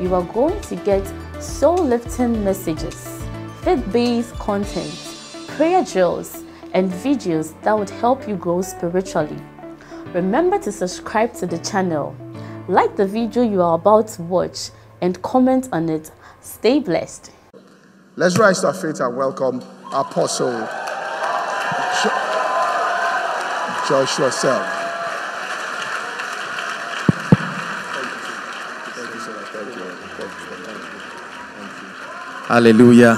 you are going to get soul-lifting messages, faith-based content, prayer drills, and videos that would help you grow spiritually. Remember to subscribe to the channel, like the video you are about to watch, and comment on it. Stay blessed. Let's rise to our feet and welcome Apostle Joshua Selman. Hallelujah.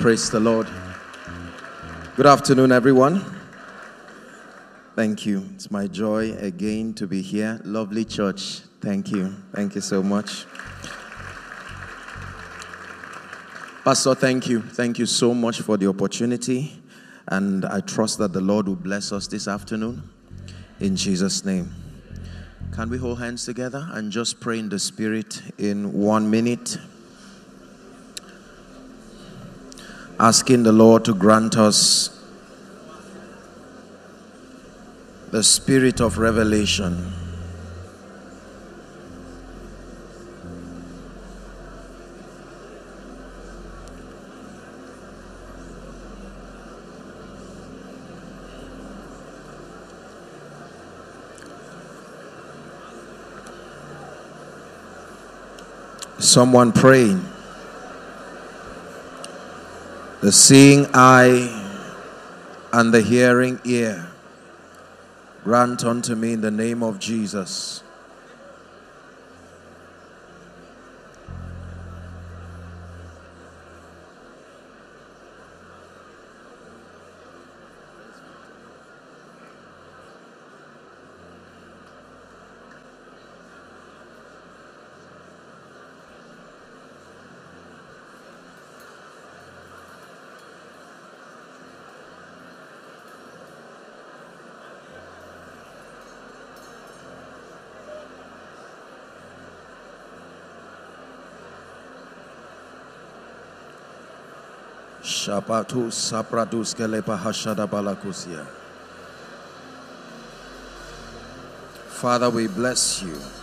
Praise the Lord. Good afternoon, everyone. Thank you. It's my joy again to be here. Lovely church. Thank you. Thank you so much. Pastor, thank you. Thank you so much for the opportunity. And I trust that the Lord will bless us this afternoon. In Jesus' name. Can we hold hands together and just pray in the Spirit in one minute? asking the Lord to grant us the spirit of revelation. Someone praying the seeing eye and the hearing ear. Grant unto me in the name of Jesus. Kelepa hashada balakusia. Father, we bless you.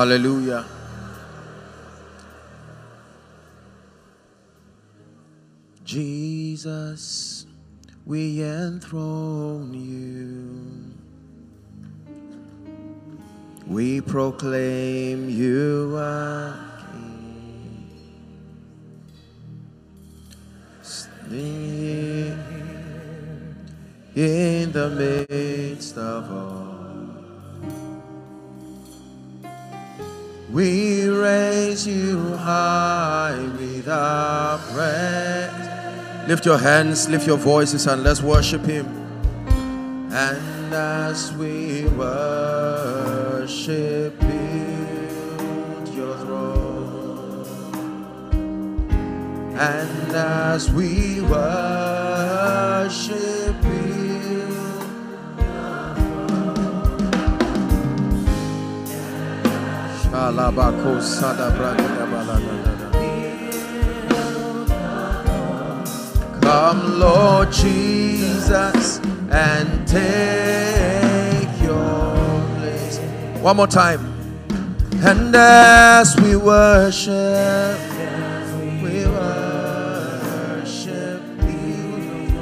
Hallelujah. Jesus, we enthrone you. We proclaim you are Lift your hands, lift your voices, and let's worship Him. And as we worship, build your throne. And as we worship, build Alabako sada Come, Lord Jesus, and take your place. One more time. And as we worship, we worship you.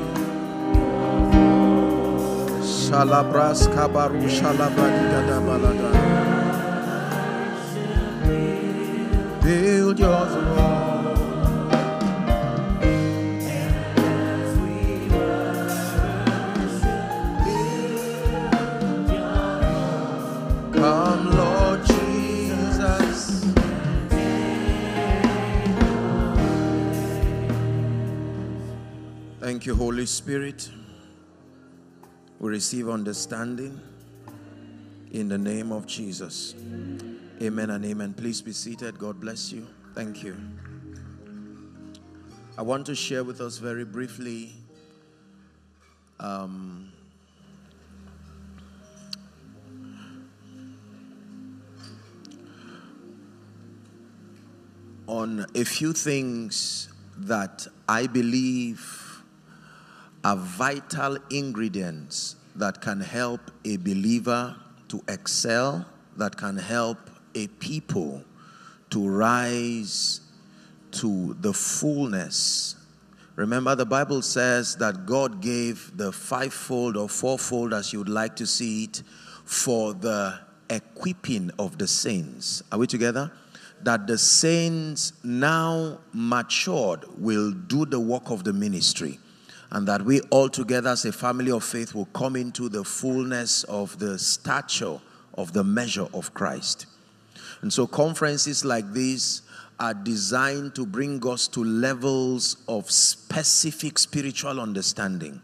Shalabras kabaru shalabradiga balada. Build your throne. You, Holy Spirit. We receive understanding in the name of Jesus. Amen and amen. Please be seated. God bless you. Thank you. I want to share with us very briefly um, on a few things that I believe are vital ingredients that can help a believer to excel, that can help a people to rise to the fullness. Remember, the Bible says that God gave the fivefold or fourfold, as you would like to see it, for the equipping of the saints. Are we together? That the saints now matured will do the work of the ministry. And that we all together as a family of faith will come into the fullness of the stature of the measure of Christ. And so, conferences like this are designed to bring us to levels of specific spiritual understanding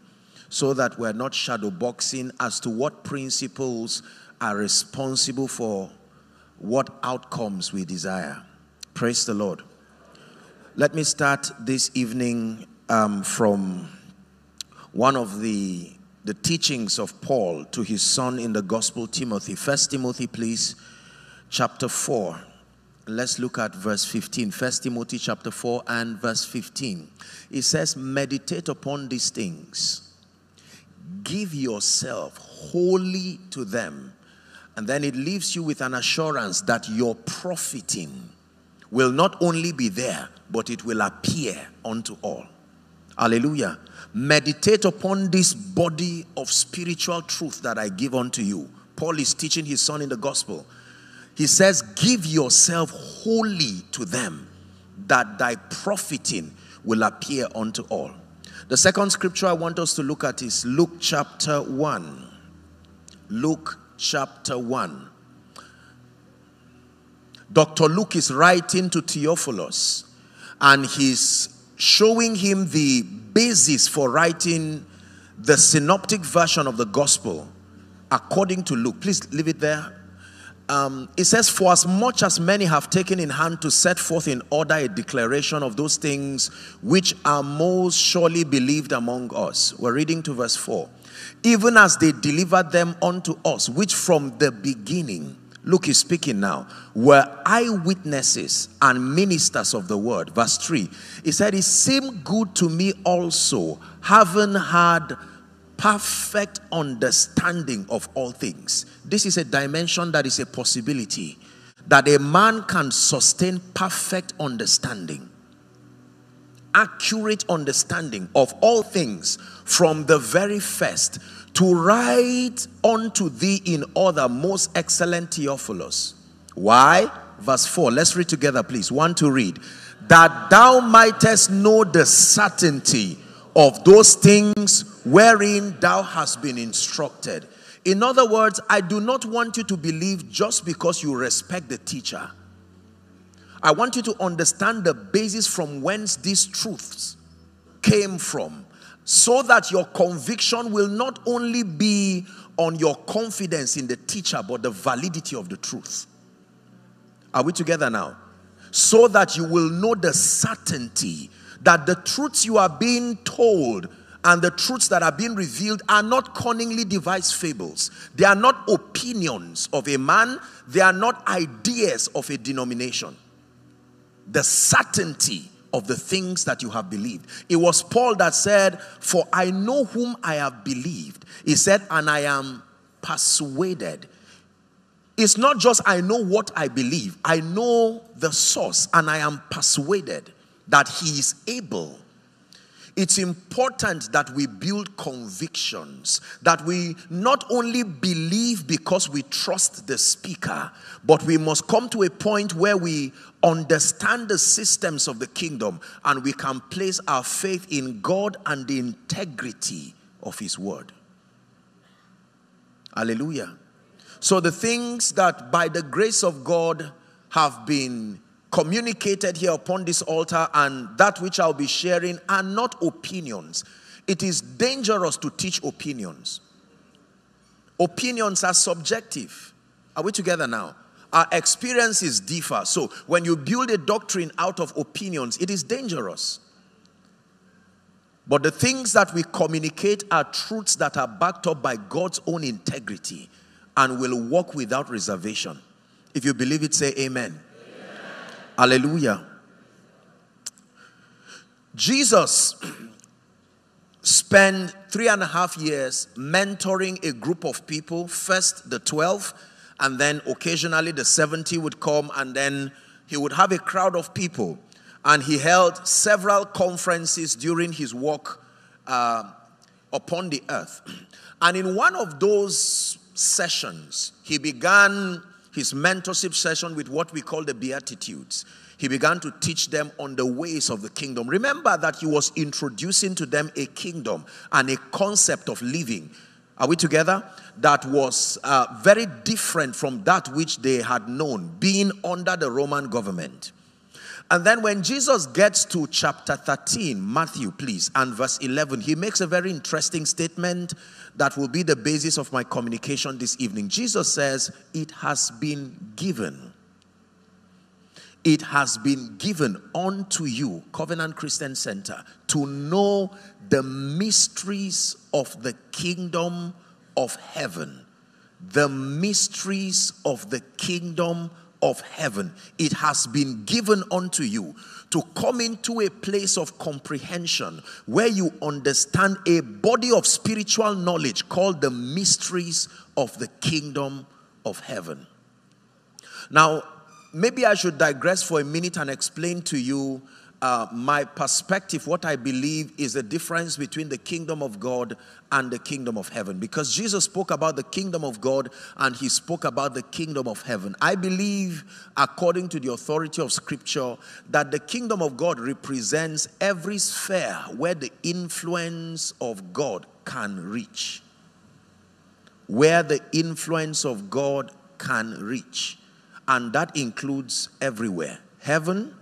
so that we're not shadow boxing as to what principles are responsible for what outcomes we desire. Praise the Lord. Let me start this evening um, from one of the, the teachings of Paul to his son in the gospel, Timothy. First Timothy, please, chapter 4. Let's look at verse 15. First Timothy chapter 4 and verse 15. It says, Meditate upon these things, give yourself wholly to them. And then it leaves you with an assurance that your profiting will not only be there, but it will appear unto all. Hallelujah. Meditate upon this body of spiritual truth that I give unto you. Paul is teaching his son in the gospel. He says, Give yourself wholly to them, that thy profiting will appear unto all. The second scripture I want us to look at is Luke chapter 1. Luke chapter 1. Dr. Luke is writing to Theophilus and he's showing him the basis for writing the synoptic version of the gospel according to Luke. Please leave it there. Um, it says, For as much as many have taken in hand to set forth in order a declaration of those things which are most surely believed among us. We're reading to verse 4. Even as they delivered them unto us, which from the beginning, Luke is speaking now, were eyewitnesses and ministers of the word. Verse 3. He said, It seemed good to me also, having had perfect understanding of all things. This is a dimension that is a possibility that a man can sustain perfect understanding, accurate understanding of all things from the very first to write unto thee in order, most excellent Theophilus. Why? Verse 4. Let's read together, please. One to read. That thou mightest know the certainty of those things wherein thou hast been instructed. In other words, I do not want you to believe just because you respect the teacher. I want you to understand the basis from whence these truths came from so that your conviction will not only be on your confidence in the teacher but the validity of the truth. Are we together now? So that you will know the certainty that the truths you are being told and the truths that are being revealed are not cunningly devised fables. They are not opinions of a man, they are not ideas of a denomination. The certainty of the things that you have believed. It was Paul that said, For I know whom I have believed. He said, And I am persuaded. It's not just I know what I believe, I know the source, and I am persuaded that He is able. It's important that we build convictions, that we not only believe because we trust the speaker, but we must come to a point where we understand the systems of the kingdom and we can place our faith in God and the integrity of His word. Hallelujah. So, the things that by the grace of God have been communicated here upon this altar and that which I'll be sharing are not opinions. It is dangerous to teach opinions. Opinions are subjective. Are we together now? Our experiences differ. So, when you build a doctrine out of opinions, it is dangerous. But the things that we communicate are truths that are backed up by God's own integrity and will walk without reservation. If you believe it, say amen. amen. Hallelujah. Jesus spent three and a half years mentoring a group of people. First, the 12, and then occasionally the 70 would come, and then he would have a crowd of people. And he held several conferences during his walk uh, upon the earth. And in one of those sessions, he began his mentorship session with what we call the Beatitudes. He began to teach them on the ways of the kingdom. Remember that he was introducing to them a kingdom and a concept of living. Are we together? That was uh, very different from that which they had known, being under the Roman government. And then when Jesus gets to chapter 13, Matthew, please, and verse 11, he makes a very interesting statement that will be the basis of my communication this evening. Jesus says, It has been given. It has been given unto you, Covenant Christian Center, to know the mysteries of the kingdom of heaven. The mysteries of the kingdom of heaven. It has been given unto you to come into a place of comprehension where you understand a body of spiritual knowledge called the mysteries of the kingdom of heaven. Now, maybe I should digress for a minute and explain to you uh, my perspective, what I believe is the difference between the kingdom of God and the kingdom of heaven. Because Jesus spoke about the kingdom of God and he spoke about the kingdom of heaven. I believe, according to the authority of scripture, that the kingdom of God represents every sphere where the influence of God can reach. Where the influence of God can reach. And that includes everywhere heaven,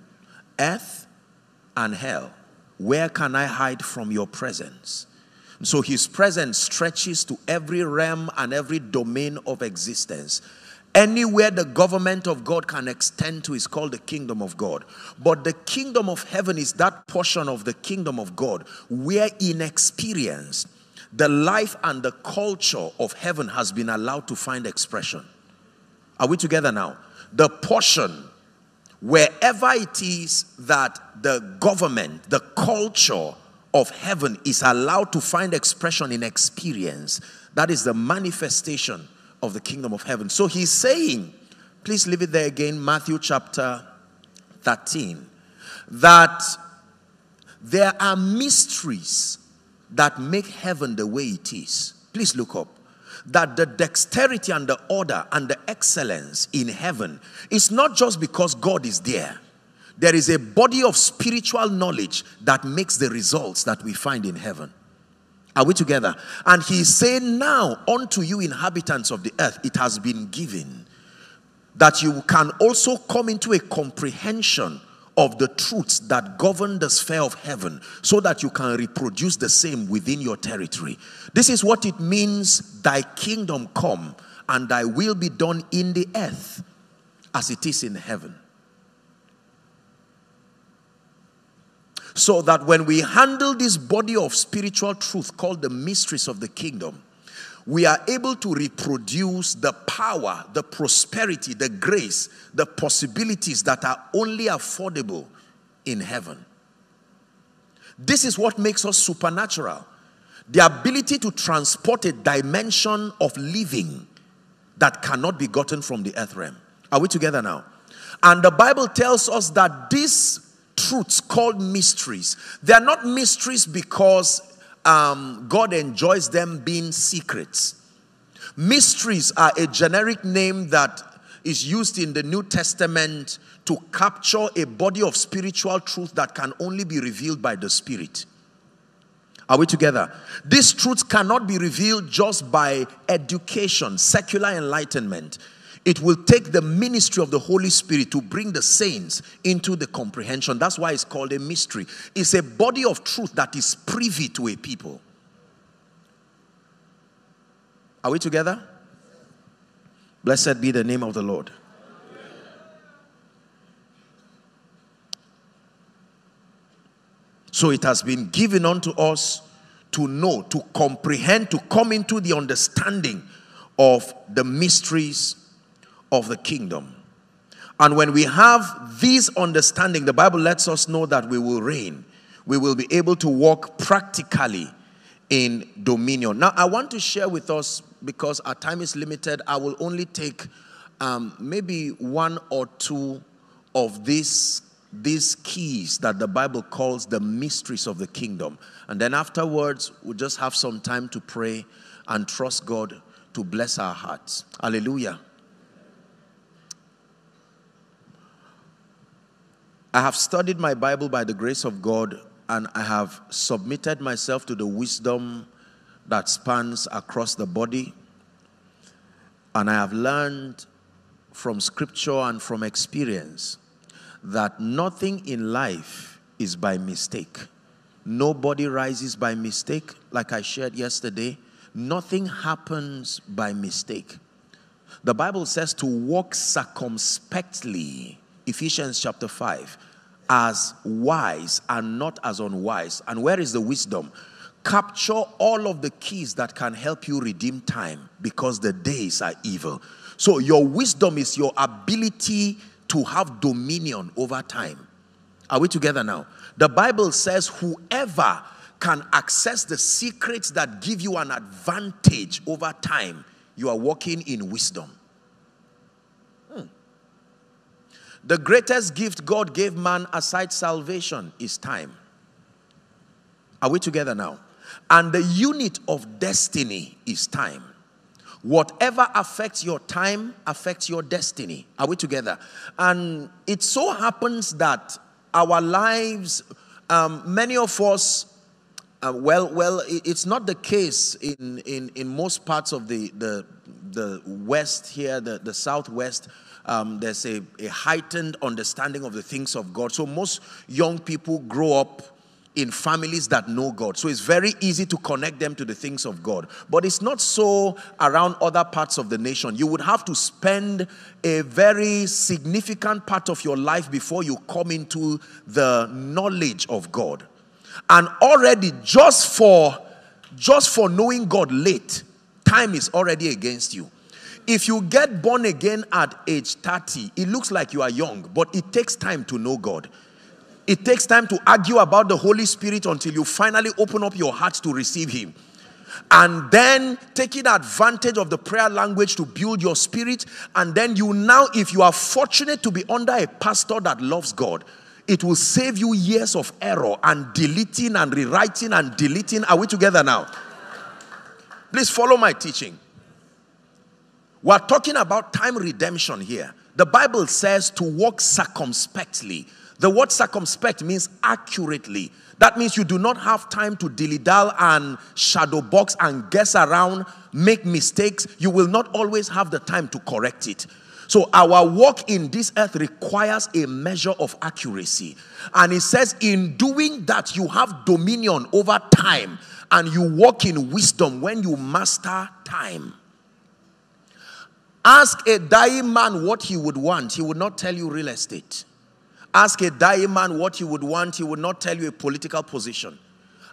earth, and hell. Where can I hide from your presence? So his presence stretches to every realm and every domain of existence. Anywhere the government of God can extend to is called the kingdom of God. But the kingdom of heaven is that portion of the kingdom of God where, in experience, the life and the culture of heaven has been allowed to find expression. Are we together now? The portion wherever it is that the government, the culture of heaven is allowed to find expression in experience, that is the manifestation of the kingdom of heaven. So he's saying, please leave it there again, Matthew chapter 13, that there are mysteries that make heaven the way it is. Please look up that the dexterity and the order and the excellence in heaven is not just because God is there. There is a body of spiritual knowledge that makes the results that we find in heaven. Are we together? And he is saying, Now unto you, inhabitants of the earth, it has been given that you can also come into a comprehension of the truths that govern the sphere of heaven so that you can reproduce the same within your territory. This is what it means thy kingdom come and thy will be done in the earth as it is in heaven. So that when we handle this body of spiritual truth called the mysteries of the kingdom, we are able to reproduce the power, the prosperity, the grace, the possibilities that are only affordable in heaven. This is what makes us supernatural. The ability to transport a dimension of living that cannot be gotten from the earth realm. Are we together now? And the Bible tells us that these truths called mysteries, they are not mysteries because um, God enjoys them being secrets. Mysteries are a generic name that is used in the New Testament to capture a body of spiritual truth that can only be revealed by the Spirit. Are we together? These truths cannot be revealed just by education, secular enlightenment. It will take the ministry of the Holy Spirit to bring the saints into the comprehension. That's why it's called a mystery. It's a body of truth that is privy to a people. Are we together? Blessed be the name of the Lord. So it has been given unto us to know, to comprehend, to come into the understanding of the mysteries of the kingdom. And when we have this understanding, the Bible lets us know that we will reign. We will be able to walk practically in dominion. Now, I want to share with us, because our time is limited, I will only take um, maybe one or two of these, these keys that the Bible calls the mysteries of the kingdom. And then afterwards, we'll just have some time to pray and trust God to bless our hearts. Hallelujah. I have studied my Bible by the grace of God and I have submitted myself to the wisdom that spans across the body. And I have learned from scripture and from experience that nothing in life is by mistake. Nobody rises by mistake, like I shared yesterday. Nothing happens by mistake. The Bible says to walk circumspectly Ephesians chapter 5, as wise and not as unwise. And where is the wisdom? Capture all of the keys that can help you redeem time because the days are evil. So, your wisdom is your ability to have dominion over time. Are we together now? The Bible says, whoever can access the secrets that give you an advantage over time, you are walking in wisdom. The greatest gift God gave man aside salvation is time. Are we together now? And the unit of destiny is time. Whatever affects your time affects your destiny. Are we together? And it so happens that our lives, um, many of us, uh, well, well, it's not the case in, in, in most parts of the, the, the West here, the, the Southwest um, there's a, a heightened understanding of the things of God. So most young people grow up in families that know God. So it's very easy to connect them to the things of God. But it's not so around other parts of the nation. You would have to spend a very significant part of your life before you come into the knowledge of God. And already just for just for knowing God late, time is already against you. If you get born again at age 30, it looks like you are young, but it takes time to know God. It takes time to argue about the Holy Spirit until you finally open up your heart to receive Him. And then taking advantage of the prayer language to build your spirit. And then you now, if you are fortunate to be under a pastor that loves God, it will save you years of error and deleting and rewriting and deleting. Are we together now? Please follow my teaching. We're talking about time redemption here. The Bible says to walk circumspectly. The word circumspect means accurately. That means you do not have time to dilly dally and shadow box and guess around, make mistakes. You will not always have the time to correct it. So, our walk in this earth requires a measure of accuracy. And it says, in doing that, you have dominion over time and you walk in wisdom when you master time. Ask a dying man what he would want, he would not tell you real estate. Ask a dying man what he would want, he would not tell you a political position.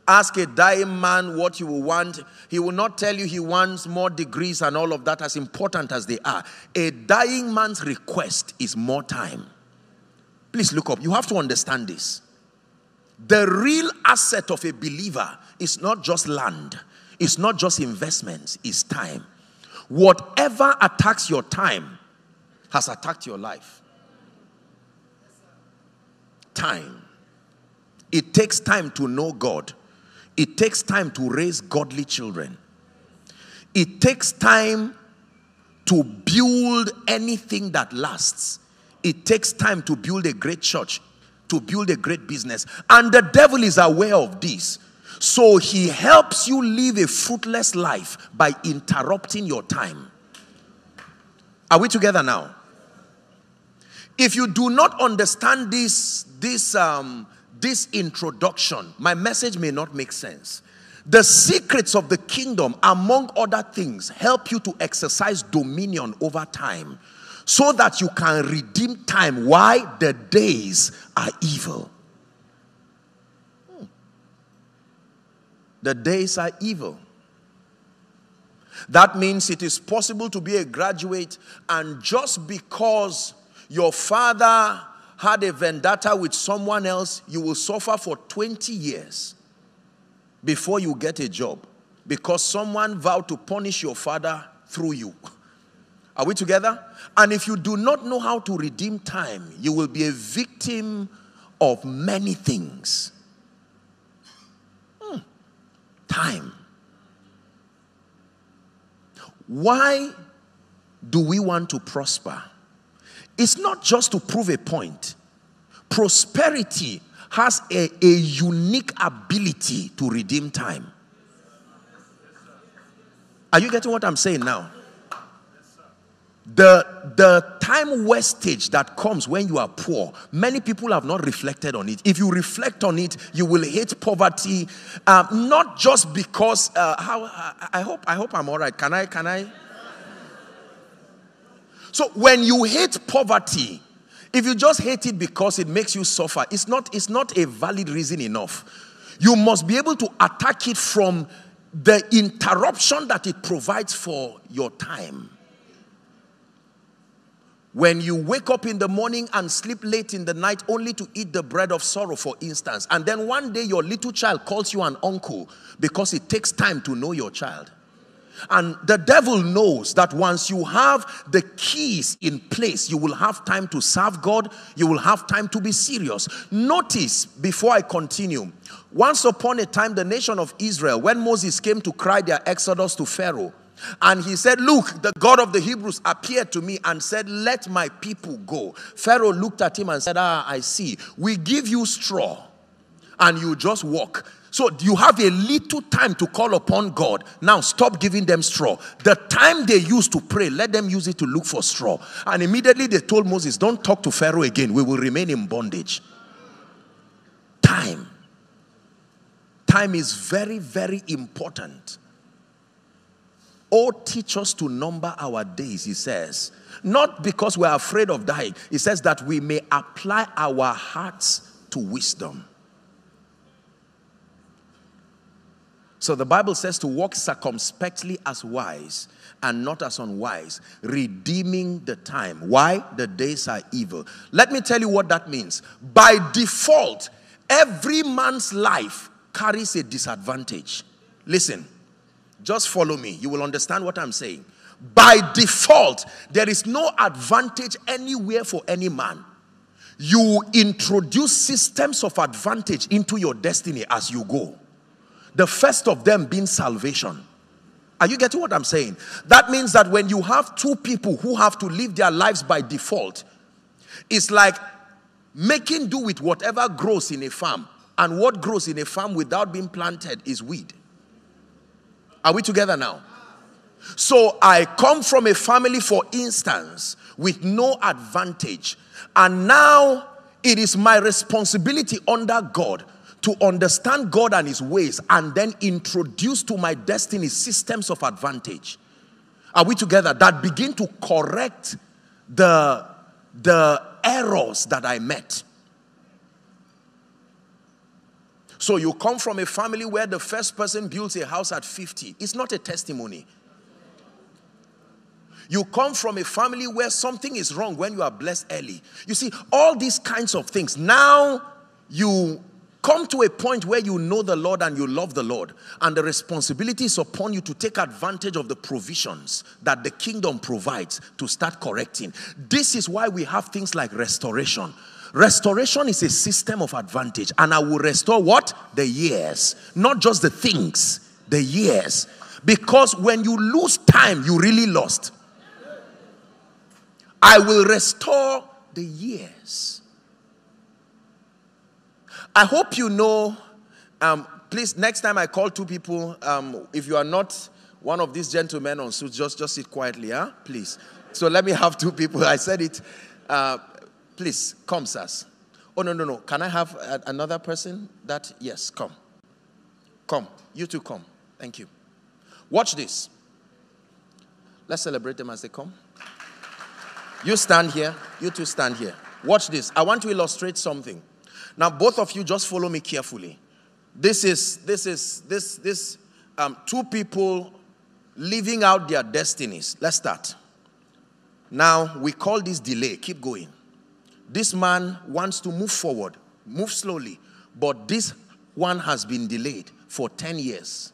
Ask a dying man what he will want, he will not tell you he wants more degrees and all of that, as important as they are. A dying man's request is more time. Please look up. You have to understand this. The real asset of a believer is not just land, it's not just investments, it's time. Whatever attacks your time has attacked your life. Time. It takes time to know God. It takes time to raise godly children. It takes time to build anything that lasts. It takes time to build a great church, to build a great business. And the devil is aware of this. So he helps you live a fruitless life by interrupting your time. Are we together now? If you do not understand this, this, um, this introduction, my message may not make sense. The secrets of the kingdom, among other things, help you to exercise dominion over time so that you can redeem time. Why? The days are evil. The days are evil. That means it is possible to be a graduate, and just because your father had a vendetta with someone else, you will suffer for 20 years before you get a job because someone vowed to punish your father through you. Are we together? And if you do not know how to redeem time, you will be a victim of many things. Time. Why do we want to prosper? It's not just to prove a point. Prosperity has a, a unique ability to redeem time. Are you getting what I'm saying now? The, the time wastage that comes when you are poor, many people have not reflected on it. If you reflect on it, you will hate poverty, um, not just because. Uh, how I, I hope I hope I'm all right. Can I? Can I? So when you hate poverty, if you just hate it because it makes you suffer, it's not, it's not a valid reason enough. You must be able to attack it from the interruption that it provides for your time. When you wake up in the morning and sleep late in the night only to eat the bread of sorrow, for instance, and then one day your little child calls you an uncle because it takes time to know your child. And the devil knows that once you have the keys in place, you will have time to serve God, you will have time to be serious. Notice before I continue, once upon a time, the nation of Israel, when Moses came to cry their exodus to Pharaoh, and he said, Look, the God of the Hebrews appeared to me and said, Let my people go. Pharaoh looked at him and said, Ah, I see. We give you straw and you just walk. So you have a little time to call upon God. Now stop giving them straw. The time they used to pray, let them use it to look for straw. And immediately they told Moses, Don't talk to Pharaoh again. We will remain in bondage. Time. Time is very, very important. Oh, teach us to number our days, he says. Not because we're afraid of dying. He says that we may apply our hearts to wisdom. So the Bible says to walk circumspectly as wise and not as unwise, redeeming the time. Why? The days are evil. Let me tell you what that means. By default, every man's life carries a disadvantage. Listen, just follow me. You will understand what I'm saying. By default, there is no advantage anywhere for any man. You introduce systems of advantage into your destiny as you go. The first of them being salvation. Are you getting what I'm saying? That means that when you have two people who have to live their lives by default, it's like making do with whatever grows in a farm. And what grows in a farm without being planted is weed. Are we together now? So I come from a family, for instance, with no advantage. And now it is my responsibility under God to understand God and His ways and then introduce to my destiny systems of advantage. Are we together? That begin to correct the, the errors that I met. So you come from a family where the first person builds a house at 50. It's not a testimony. You come from a family where something is wrong when you are blessed early. You see, all these kinds of things. Now you Come to a point where you know the Lord and you love the Lord, and the responsibility is upon you to take advantage of the provisions that the kingdom provides to start correcting. This is why we have things like restoration. Restoration is a system of advantage, and I will restore what? The years, not just the things, the years. Because when you lose time, you really lost. I will restore the years. I hope you know. Um, please, next time I call two people, um, if you are not one of these gentlemen on suits, just, just sit quietly, huh? Please. So let me have two people. I said it. Uh, please, come, sirs. Oh, no, no, no. Can I have a, another person? That, yes, come. Come. You two come. Thank you. Watch this. Let's celebrate them as they come. You stand here. You two stand here. Watch this. I want to illustrate something. Now, both of you just follow me carefully. This is this is this this um, two people living out their destinies. Let's start. Now we call this delay. Keep going. This man wants to move forward, move slowly, but this one has been delayed for 10 years.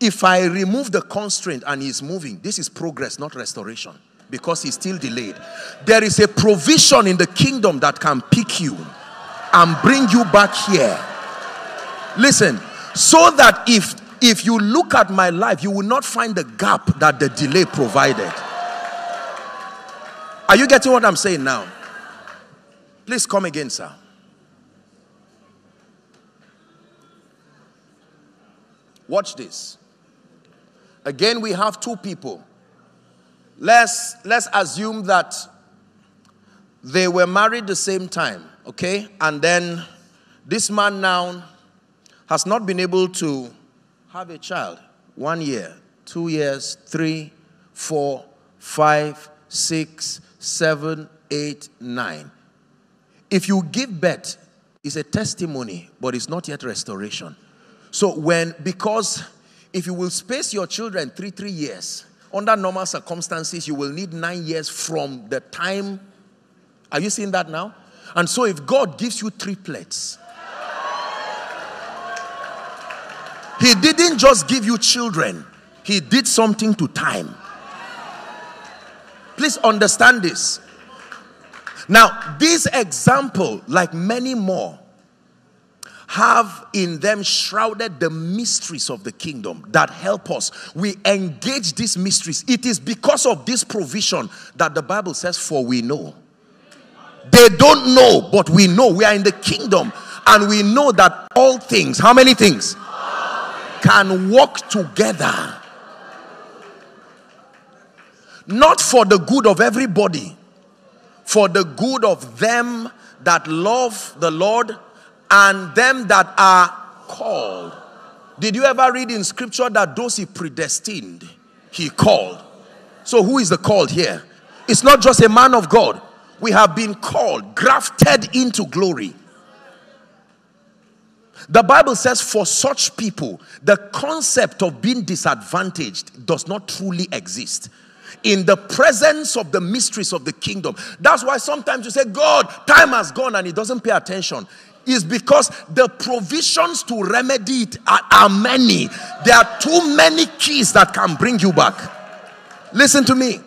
If I remove the constraint and he's moving, this is progress, not restoration, because he's still delayed. There is a provision in the kingdom that can pick you and bring you back here. Listen, so that if if you look at my life, you will not find the gap that the delay provided. Are you getting what I'm saying now? Please come again, sir. Watch this. Again, we have two people. Let's, let's assume that they were married the same time, okay? And then this man now has not been able to have a child. One year, two years, three, four, five, six, seven, eight, nine. If you give birth, it's a testimony, but it's not yet restoration. So when because if you will space your children three three years under normal circumstances, you will need nine years from the time. Are you seeing that now? And so if God gives you triplets, He didn't just give you children, He did something to time. Please understand this. Now, this example, like many more, have in them shrouded the mysteries of the kingdom that help us. We engage these mysteries. It is because of this provision that the Bible says, For we know. They don't know, but we know. We are in the kingdom and we know that all things, how many things? Can work together. Not for the good of everybody, for the good of them that love the Lord and them that are called. Did you ever read in scripture that those he predestined, he called? So, who is the called here? It's not just a man of God. We have been called, grafted into glory. The Bible says, for such people, the concept of being disadvantaged does not truly exist in the presence of the mysteries of the kingdom. That's why sometimes you say, God, time has gone, and He doesn't pay attention. Is because the provisions to remedy it are, are many. There are too many keys that can bring you back. Listen to me.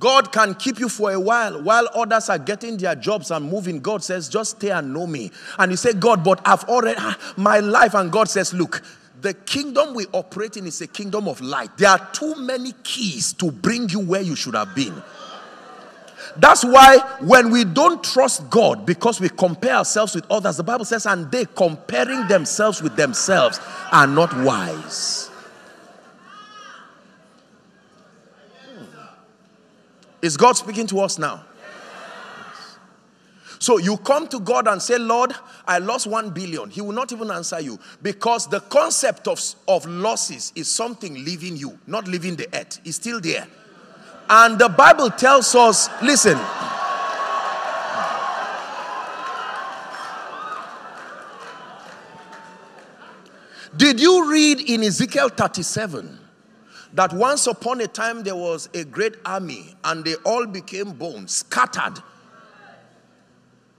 God can keep you for a while while others are getting their jobs and moving. God says, just stay and know me. And you say, God, but I've already ah, my life. And God says, look, the kingdom we operate in is a kingdom of light. There are too many keys to bring you where you should have been. That's why when we don't trust God because we compare ourselves with others, the Bible says, and they comparing themselves with themselves are not wise. Hmm. Is God speaking to us now? So you come to God and say, Lord, I lost one billion. He will not even answer you because the concept of, of losses is something leaving you, not leaving the earth. It's still there. And the Bible tells us, listen. Did you read in Ezekiel 37 that once upon a time there was a great army and they all became bones, scattered?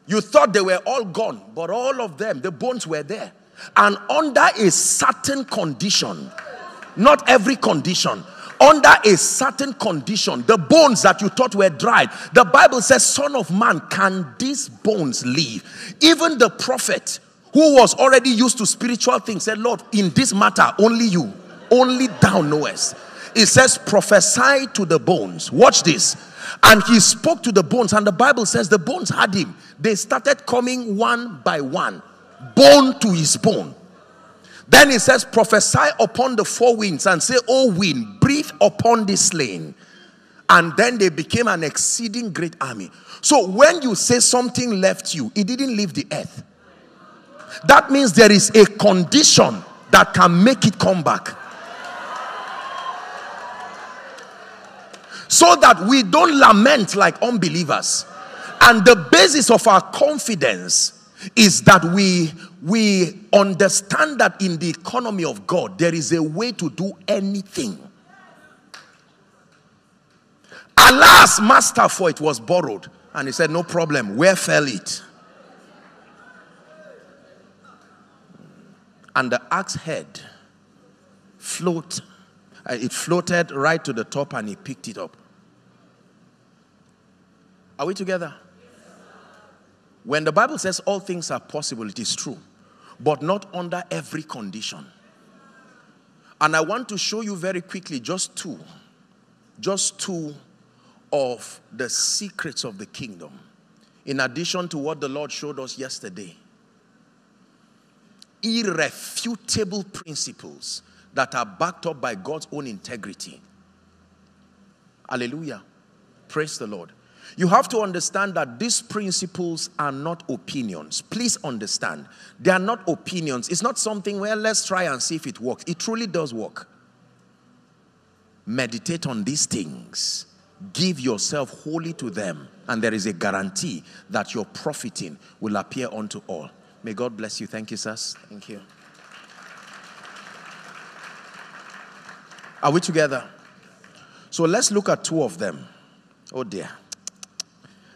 You thought they were all gone, but all of them, the bones were there. And under a certain condition, not every condition, under a certain condition, the bones that you thought were dried, the Bible says, Son of man, can these bones live? Even the prophet who was already used to spiritual things said, Lord, in this matter, only you, only thou knowest. It says, prophesy to the bones. Watch this. And he spoke to the bones, and the Bible says the bones had him. They started coming one by one, bone to his bone. Then he says, prophesy upon the four winds and say, Oh wind, breathe upon this slain. And then they became an exceeding great army. So when you say something left you, it didn't leave the earth. That means there is a condition that can make it come back. So that we don't lament like unbelievers. And the basis of our confidence is that we we understand that in the economy of God there is a way to do anything. Alas, master, for it was borrowed. And he said, No problem. Where fell it? And the axe head float, Uh, it floated right to the top and he picked it up. Are we together? When the Bible says all things are possible, it is true, but not under every condition. And I want to show you very quickly just two, just two of the secrets of the kingdom, in addition to what the Lord showed us yesterday. Irrefutable principles that are backed up by God's own integrity. Hallelujah. Praise the Lord. You have to understand that these principles are not opinions. Please understand. They are not opinions. It's not something where let's try and see if it works. It truly does work. Meditate on these things. Give yourself wholly to them. And there is a guarantee that your profiting will appear unto all. May God bless you. Thank you, sirs. Thank you. Are we together? So let's look at two of them. Oh dear.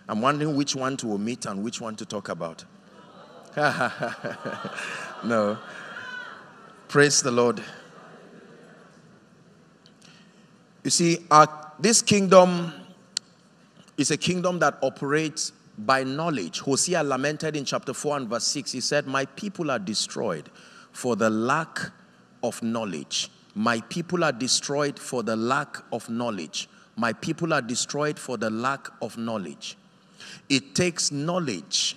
I'm wondering which one to omit and which one to talk about. no. Praise the Lord. You see, our, this kingdom is a kingdom that operates by knowledge. Hosea lamented in chapter 4 and verse 6. He said, My people are destroyed for the lack of knowledge. My people are destroyed for the lack of knowledge. My people are destroyed for the lack of knowledge. It takes knowledge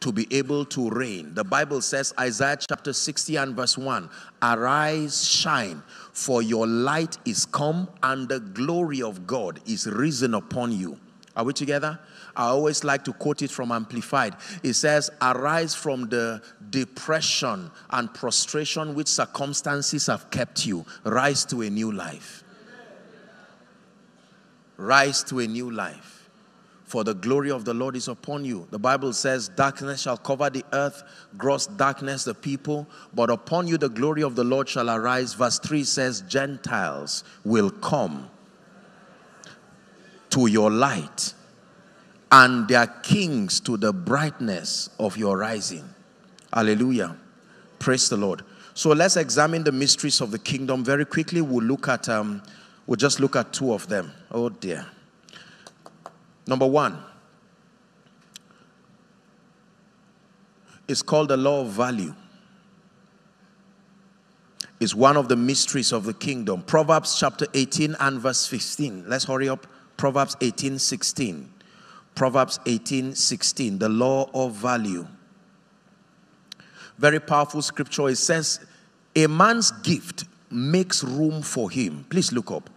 to be able to reign. The Bible says, Isaiah chapter 60 and verse 1 Arise, shine, for your light is come, and the glory of God is risen upon you. Are we together? I always like to quote it from Amplified. It says, Arise from the depression and prostration which circumstances have kept you. Rise to a new life. Rise to a new life for the glory of the Lord is upon you. The Bible says, Darkness shall cover the earth, gross darkness the people, but upon you the glory of the Lord shall arise. Verse 3 says, Gentiles will come to your light, and their kings to the brightness of your rising. Hallelujah. Praise the Lord. So let's examine the mysteries of the kingdom very quickly. We'll look at, um, we'll just look at two of them. Oh dear. Number one is called the law of value. It's one of the mysteries of the kingdom. Proverbs chapter 18 and verse 15. Let's hurry up. Proverbs 18 16. Proverbs 18 16. The law of value. Very powerful scripture. It says, A man's gift makes room for him. Please look up.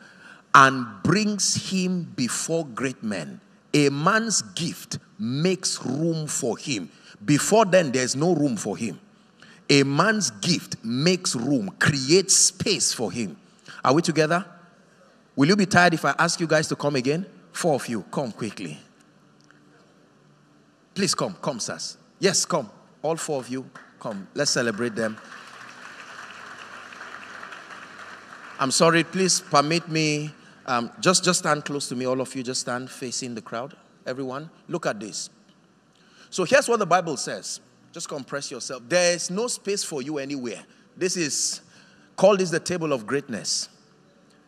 And brings him before great men a man's gift makes room for him. Before then, there's no room for him. A man's gift makes room, creates space for him. Are we together? Will you be tired if I ask you guys to come again? Four of you, come quickly. Please come, come, sirs. Yes, come. All four of you, come. Let's celebrate them. I'm sorry, please permit me um, just, just stand close to me, all of you. Just stand facing the crowd. Everyone, look at this. So here's what the Bible says. Just compress yourself. There is no space for you anywhere. This is call this the table of greatness.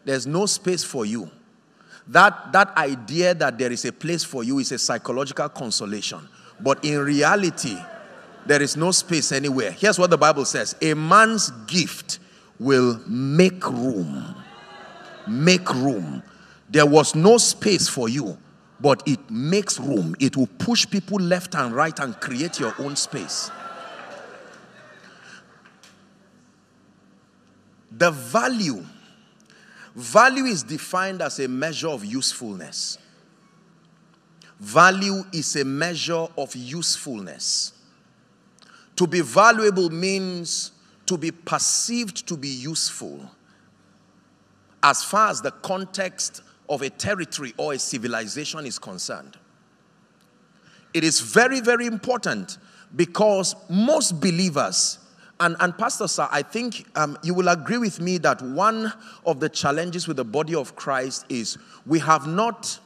There's no space for you. That, that idea that there is a place for you is a psychological consolation. But in reality, there is no space anywhere. Here's what the Bible says A man's gift will make room. Make room. There was no space for you, but it makes room. It will push people left and right and create your own space. The value Value is defined as a measure of usefulness. Value is a measure of usefulness. To be valuable means to be perceived to be useful as far as the context of a territory or a civilization is concerned. It is very, very important because most believers and, and Pastor Sir, I think um, you will agree with me that one of the challenges with the body of Christ is we have not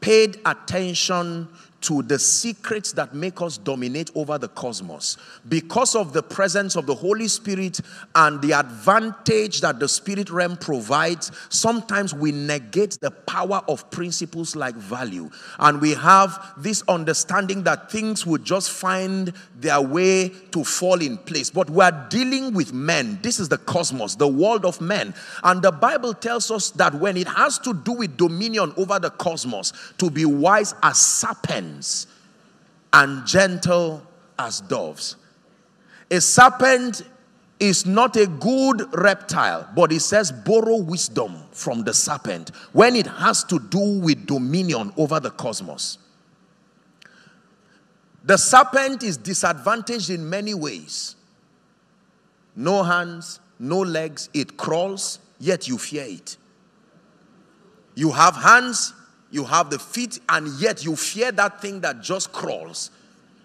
paid attention to the secrets that make us dominate over the cosmos. Because of the presence of the Holy Spirit and the advantage that the spirit realm provides, sometimes we negate the power of principles like value. And we have this understanding that things would just find their way to fall in place. But we are dealing with men. This is the cosmos, the world of men. And the Bible tells us that when it has to do with dominion over the cosmos, to be wise as serpents and gentle as doves. A serpent is not a good reptile, but it says borrow wisdom from the serpent when it has to do with dominion over the cosmos. The serpent is disadvantaged in many ways. No hands, no legs, it crawls, yet you fear it. You have hands, you have the feet, and yet you fear that thing that just crawls.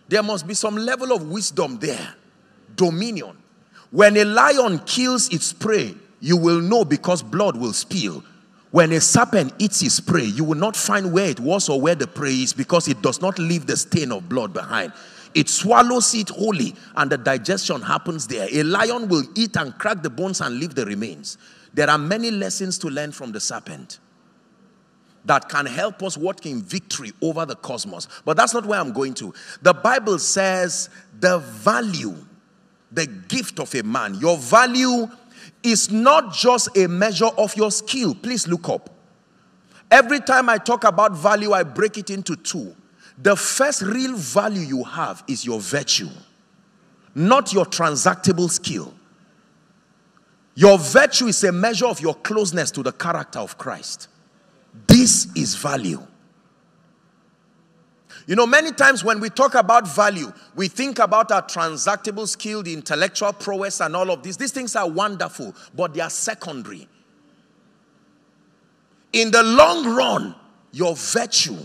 There must be some level of wisdom there, dominion. When a lion kills its prey, you will know because blood will spill. When a serpent eats its prey, you will not find where it was or where the prey is because it does not leave the stain of blood behind. It swallows it wholly, and the digestion happens there. A lion will eat and crack the bones and leave the remains. There are many lessons to learn from the serpent that can help us walk in victory over the cosmos. But that's not where I'm going to. The Bible says the value, the gift of a man, your value is not just a measure of your skill. Please look up. Every time I talk about value, I break it into two. The first real value you have is your virtue, not your transactable skill. Your virtue is a measure of your closeness to the character of Christ. This is value. You know, many times when we talk about value, we think about our transactable skill, the intellectual prowess, and all of these. These things are wonderful, but they are secondary. In the long run, your virtue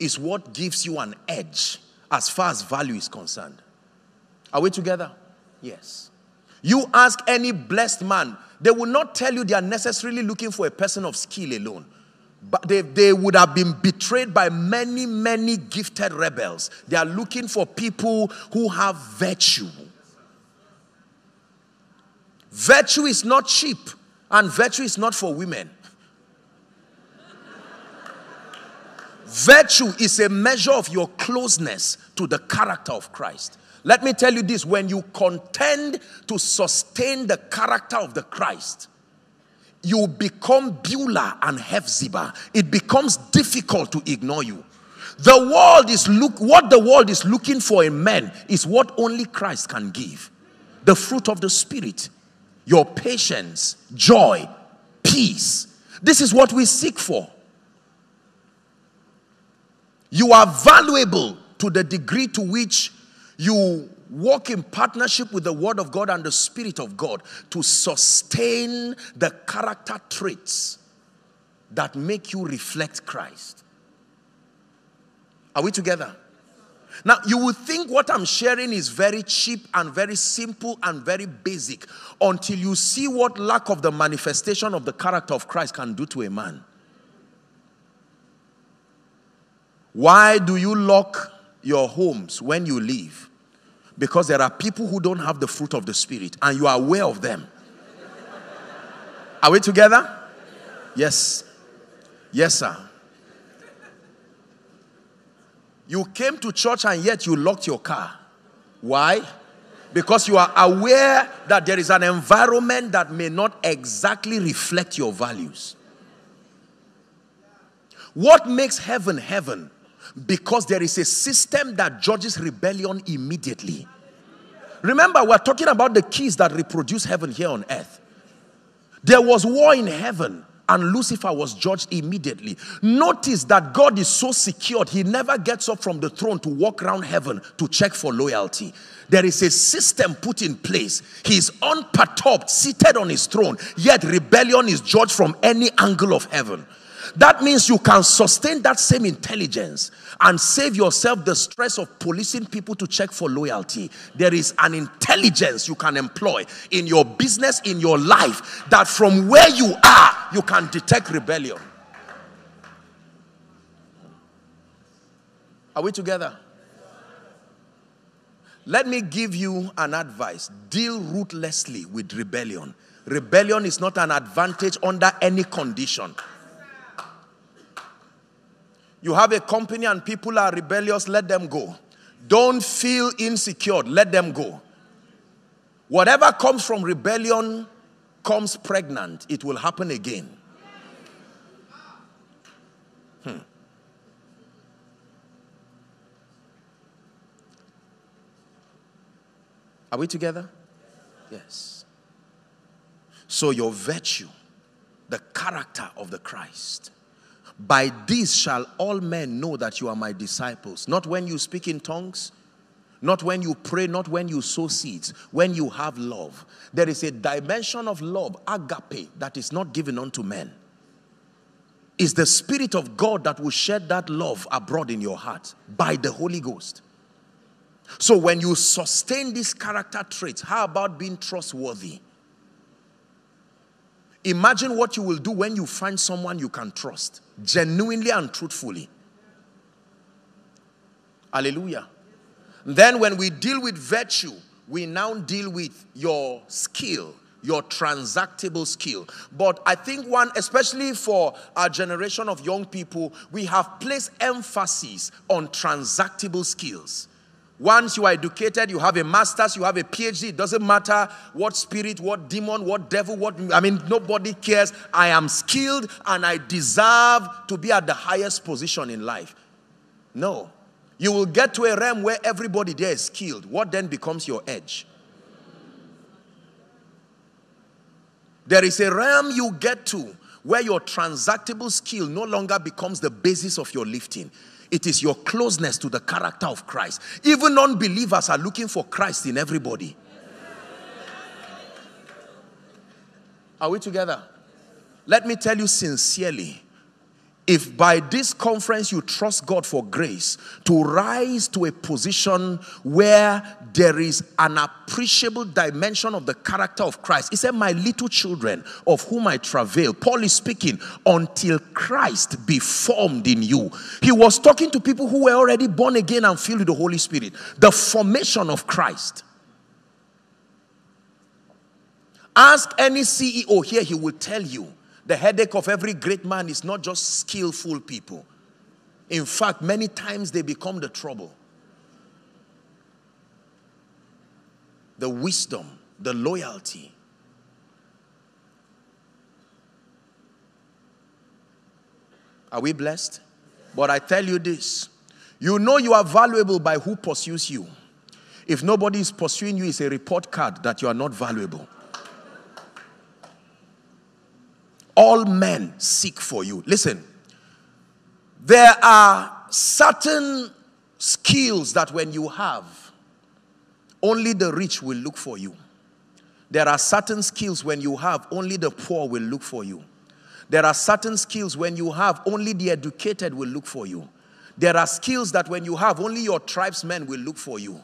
is what gives you an edge as far as value is concerned. Are we together? Yes. You ask any blessed man, they will not tell you they are necessarily looking for a person of skill alone but they, they would have been betrayed by many, many gifted rebels. They are looking for people who have virtue. Virtue is not cheap, and virtue is not for women. Virtue is a measure of your closeness to the character of Christ. Let me tell you this when you contend to sustain the character of the Christ, you become Beulah and Hephzibah. It becomes difficult to ignore you. The world is look what the world is looking for in men is what only Christ can give. The fruit of the spirit, your patience, joy, peace. This is what we seek for. You are valuable to the degree to which you walk in partnership with the Word of God and the Spirit of God to sustain the character traits that make you reflect Christ. Are we together? Now, you would think what I'm sharing is very cheap and very simple and very basic until you see what lack of the manifestation of the character of Christ can do to a man. Why do you lock your homes when you leave because there are people who don't have the fruit of the Spirit and you are aware of them. Are we together? Yes. Yes, sir. You came to church and yet you locked your car. Why? Because you are aware that there is an environment that may not exactly reflect your values. What makes heaven heaven? Because there is a system that judges rebellion immediately. Remember, we're talking about the keys that reproduce heaven here on earth. There was war in heaven and Lucifer was judged immediately. Notice that God is so secured, he never gets up from the throne to walk around heaven to check for loyalty. There is a system put in place. He is unperturbed, seated on his throne, yet rebellion is judged from any angle of heaven. That means you can sustain that same intelligence and save yourself the stress of policing people to check for loyalty. There is an intelligence you can employ in your business, in your life, that from where you are, you can detect rebellion. Are we together? Let me give you an advice deal ruthlessly with rebellion. Rebellion is not an advantage under any condition. You have a company and people are rebellious, let them go. Don't feel insecure, let them go. Whatever comes from rebellion comes pregnant, it will happen again. Hmm. Are we together? Yes. So, your virtue, the character of the Christ, by this shall all men know that you are my disciples. Not when you speak in tongues, not when you pray, not when you sow seeds, when you have love. There is a dimension of love, agape, that is not given unto men. It's the Spirit of God that will shed that love abroad in your heart by the Holy Ghost. So when you sustain these character traits, how about being trustworthy? Imagine what you will do when you find someone you can trust, genuinely and truthfully. Hallelujah. Then, when we deal with virtue, we now deal with your skill, your transactable skill. But I think one, especially for our generation of young people, we have placed emphasis on transactable skills. Once you are educated, you have a master's, you have a PhD, it doesn't matter what spirit, what demon, what devil, what I mean, nobody cares. I am skilled and I deserve to be at the highest position in life. No. You will get to a realm where everybody there is skilled. What then becomes your edge? There is a realm you get to where your transactable skill no longer becomes the basis of your lifting. It is your closeness to the character of Christ. Even non-believers are looking for Christ in everybody. Are we together? Let me tell you sincerely if by this conference you trust God for grace to rise to a position where there is an appreciable dimension of the character of Christ, he said, My little children of whom I travail, Paul is speaking, until Christ be formed in you. He was talking to people who were already born again and filled with the Holy Spirit. The formation of Christ. Ask any CEO here, he will tell you the headache of every great man is not just skillful people. In fact, many times they become the trouble. The wisdom, the loyalty. Are we blessed? But I tell you this you know you are valuable by who pursues you. If nobody is pursuing you, it's a report card that you are not valuable. All men seek for you. Listen, there are certain skills that when you have, only the rich will look for you. There are certain skills when you have, only the poor will look for you. There are certain skills when you have, only the educated will look for you. There are skills that when you have, only your tribesmen will look for you.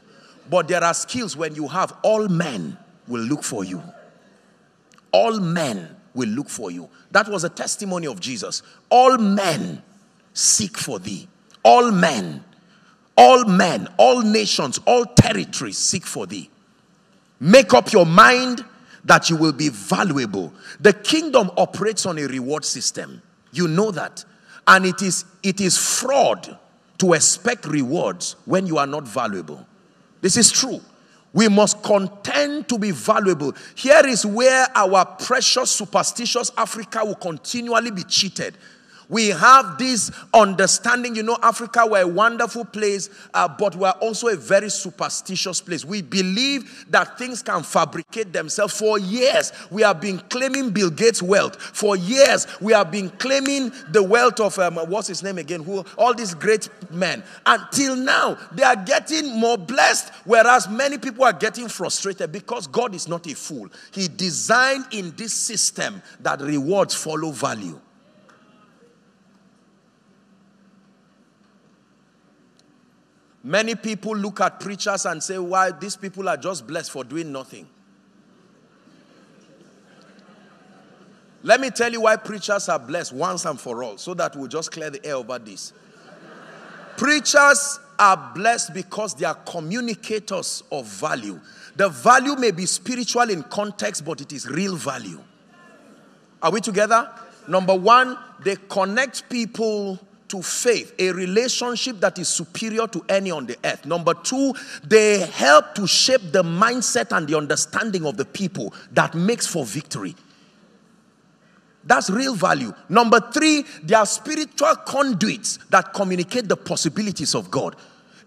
But there are skills when you have, all men will look for you. All men will look for you. That was a testimony of Jesus. All men seek for thee. All men. all men, all nations, all territories seek for thee. Make up your mind that you will be valuable. The kingdom operates on a reward system. You know that. And it is it is fraud to expect rewards when you are not valuable. This is true. We must contend to be valuable. Here is where our precious, superstitious Africa will continually be cheated. We have this understanding, you know, Africa, we're a wonderful place, uh, but we're also a very superstitious place. We believe that things can fabricate themselves. For years, we have been claiming Bill Gates' wealth. For years, we have been claiming the wealth of, um, what's his name again? Who All these great men. Until now, they are getting more blessed, whereas many people are getting frustrated because God is not a fool. He designed in this system that rewards follow value. Many people look at preachers and say, why these people are just blessed for doing nothing. Let me tell you why preachers are blessed once and for all, so that we'll just clear the air over this. preachers are blessed because they are communicators of value. The value may be spiritual in context, but it is real value. Are we together? Number one, they connect people to faith, a relationship that is superior to any on the earth. Number two, they help to shape the mindset and the understanding of the people that makes for victory. That's real value. Number three, they are spiritual conduits that communicate the possibilities of God.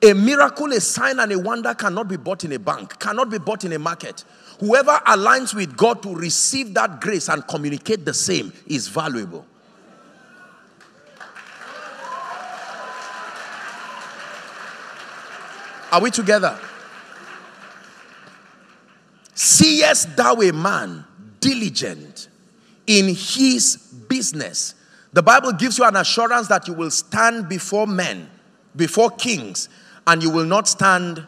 A miracle, a sign, and a wonder cannot be bought in a bank, cannot be bought in a market. Whoever aligns with God to receive that grace and communicate the same is valuable. Are we together? Seest thou a man diligent in his business? The Bible gives you an assurance that you will stand before men, before kings, and you will not stand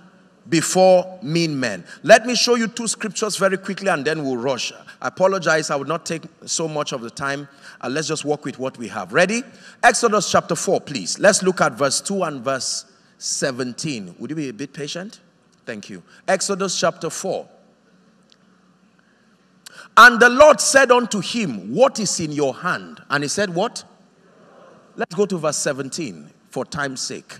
before mean men. Let me show you two scriptures very quickly and then we'll rush. I apologize, I would not take so much of the time. Uh, let's just work with what we have. Ready? Exodus chapter 4, please. Let's look at verse 2 and verse 17. Would you be a bit patient? Thank you. Exodus chapter 4. And the Lord said unto him, What is in your hand? And he said, What? Let's go to verse 17 for time's sake.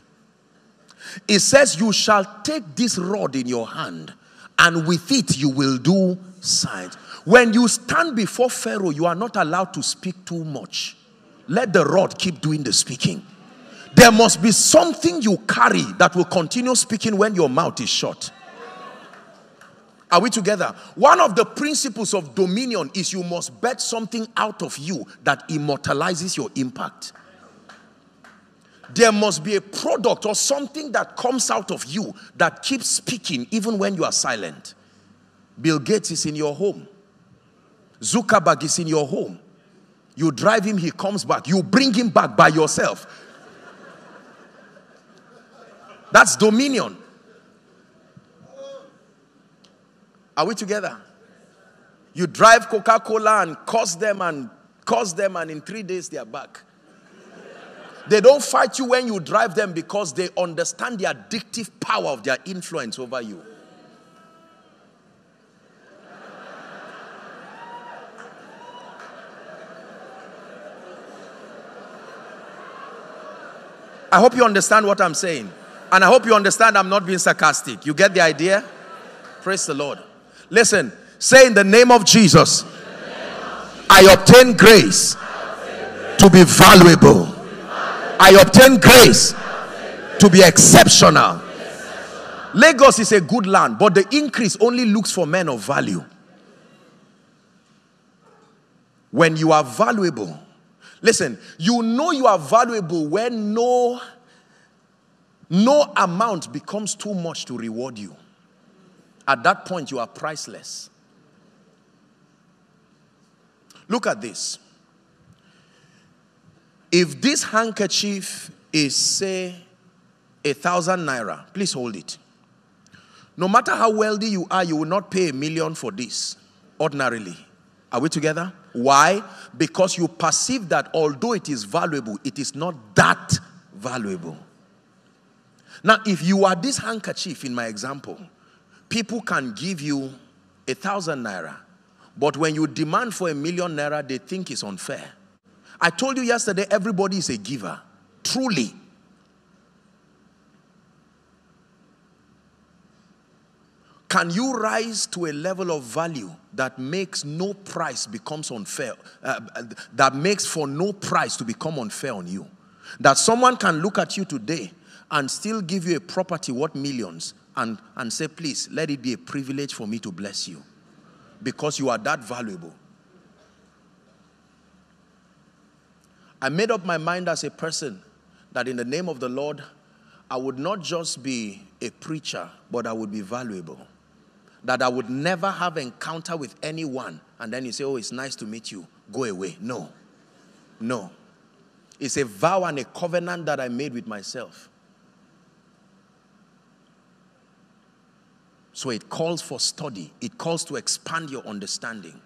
It says, You shall take this rod in your hand, and with it you will do signs. When you stand before Pharaoh, you are not allowed to speak too much. Let the rod keep doing the speaking. There must be something you carry that will continue speaking when your mouth is shut. Are we together? One of the principles of dominion is you must bet something out of you that immortalizes your impact. There must be a product or something that comes out of you that keeps speaking even when you are silent. Bill Gates is in your home. Zuckerberg is in your home. You drive him, he comes back. You bring him back by yourself. That's dominion. Are we together? You drive Coca Cola and cost them and cost them, and in three days they are back. They don't fight you when you drive them because they understand the addictive power of their influence over you. I hope you understand what I'm saying. And I hope you understand I'm not being sarcastic. You get the idea? Praise the Lord. Listen, say in the name of Jesus, I obtain grace to be valuable. I obtain grace to be exceptional. Lagos is a good land, but the increase only looks for men of value. When you are valuable, listen, you know you are valuable when no no amount becomes too much to reward you. At that point, you are priceless. Look at this. If this handkerchief is, say, a thousand naira, please hold it. No matter how wealthy you are, you will not pay a million for this ordinarily. Are we together? Why? Because you perceive that although it is valuable, it is not that valuable. Now, if you are this handkerchief in my example, people can give you a thousand naira, but when you demand for a million naira, they think it's unfair. I told you yesterday, everybody is a giver. Truly. Can you rise to a level of value that makes no price becomes unfair, uh, that makes for no price to become unfair on you? That someone can look at you today and still give you a property worth millions and, and say, please, let it be a privilege for me to bless you because you are that valuable. I made up my mind as a person that in the name of the Lord, I would not just be a preacher, but I would be valuable that I would never have encounter with anyone and then you say, Oh, it's nice to meet you. Go away. No. No. It's a vow and a covenant that I made with myself. So it calls for study, it calls to expand your understanding.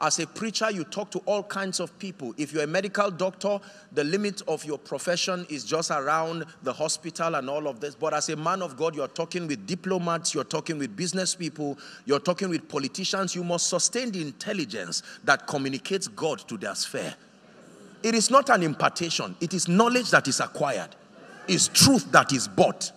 As a preacher, you talk to all kinds of people. If you're a medical doctor, the limit of your profession is just around the hospital and all of this. But as a man of God, you're talking with diplomats, you're talking with business people, you're talking with politicians. You must sustain the intelligence that communicates God to their sphere. It is not an impartation, it is knowledge that is acquired, it's truth that is bought.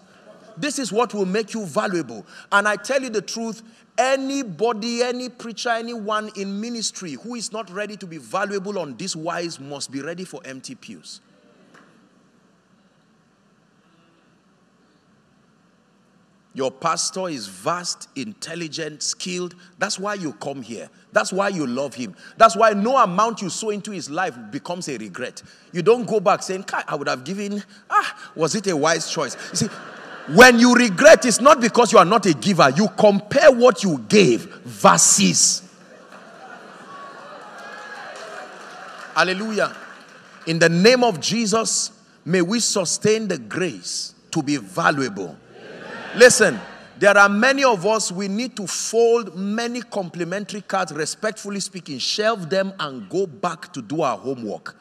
This is what will make you valuable. And I tell you the truth, Anybody, any preacher, anyone in ministry who is not ready to be valuable on this wise must be ready for empty pews. Your pastor is vast, intelligent, skilled. That's why you come here. That's why you love him. That's why no amount you sow into his life becomes a regret. You don't go back saying, I would have given, ah, was it a wise choice? You see, when you regret, it's not because you are not a giver. You compare what you gave versus. Hallelujah. In the name of Jesus, may we sustain the grace to be valuable. Amen. Listen, there are many of us, we need to fold many complimentary cards, respectfully speaking, shelve them and go back to do our homework.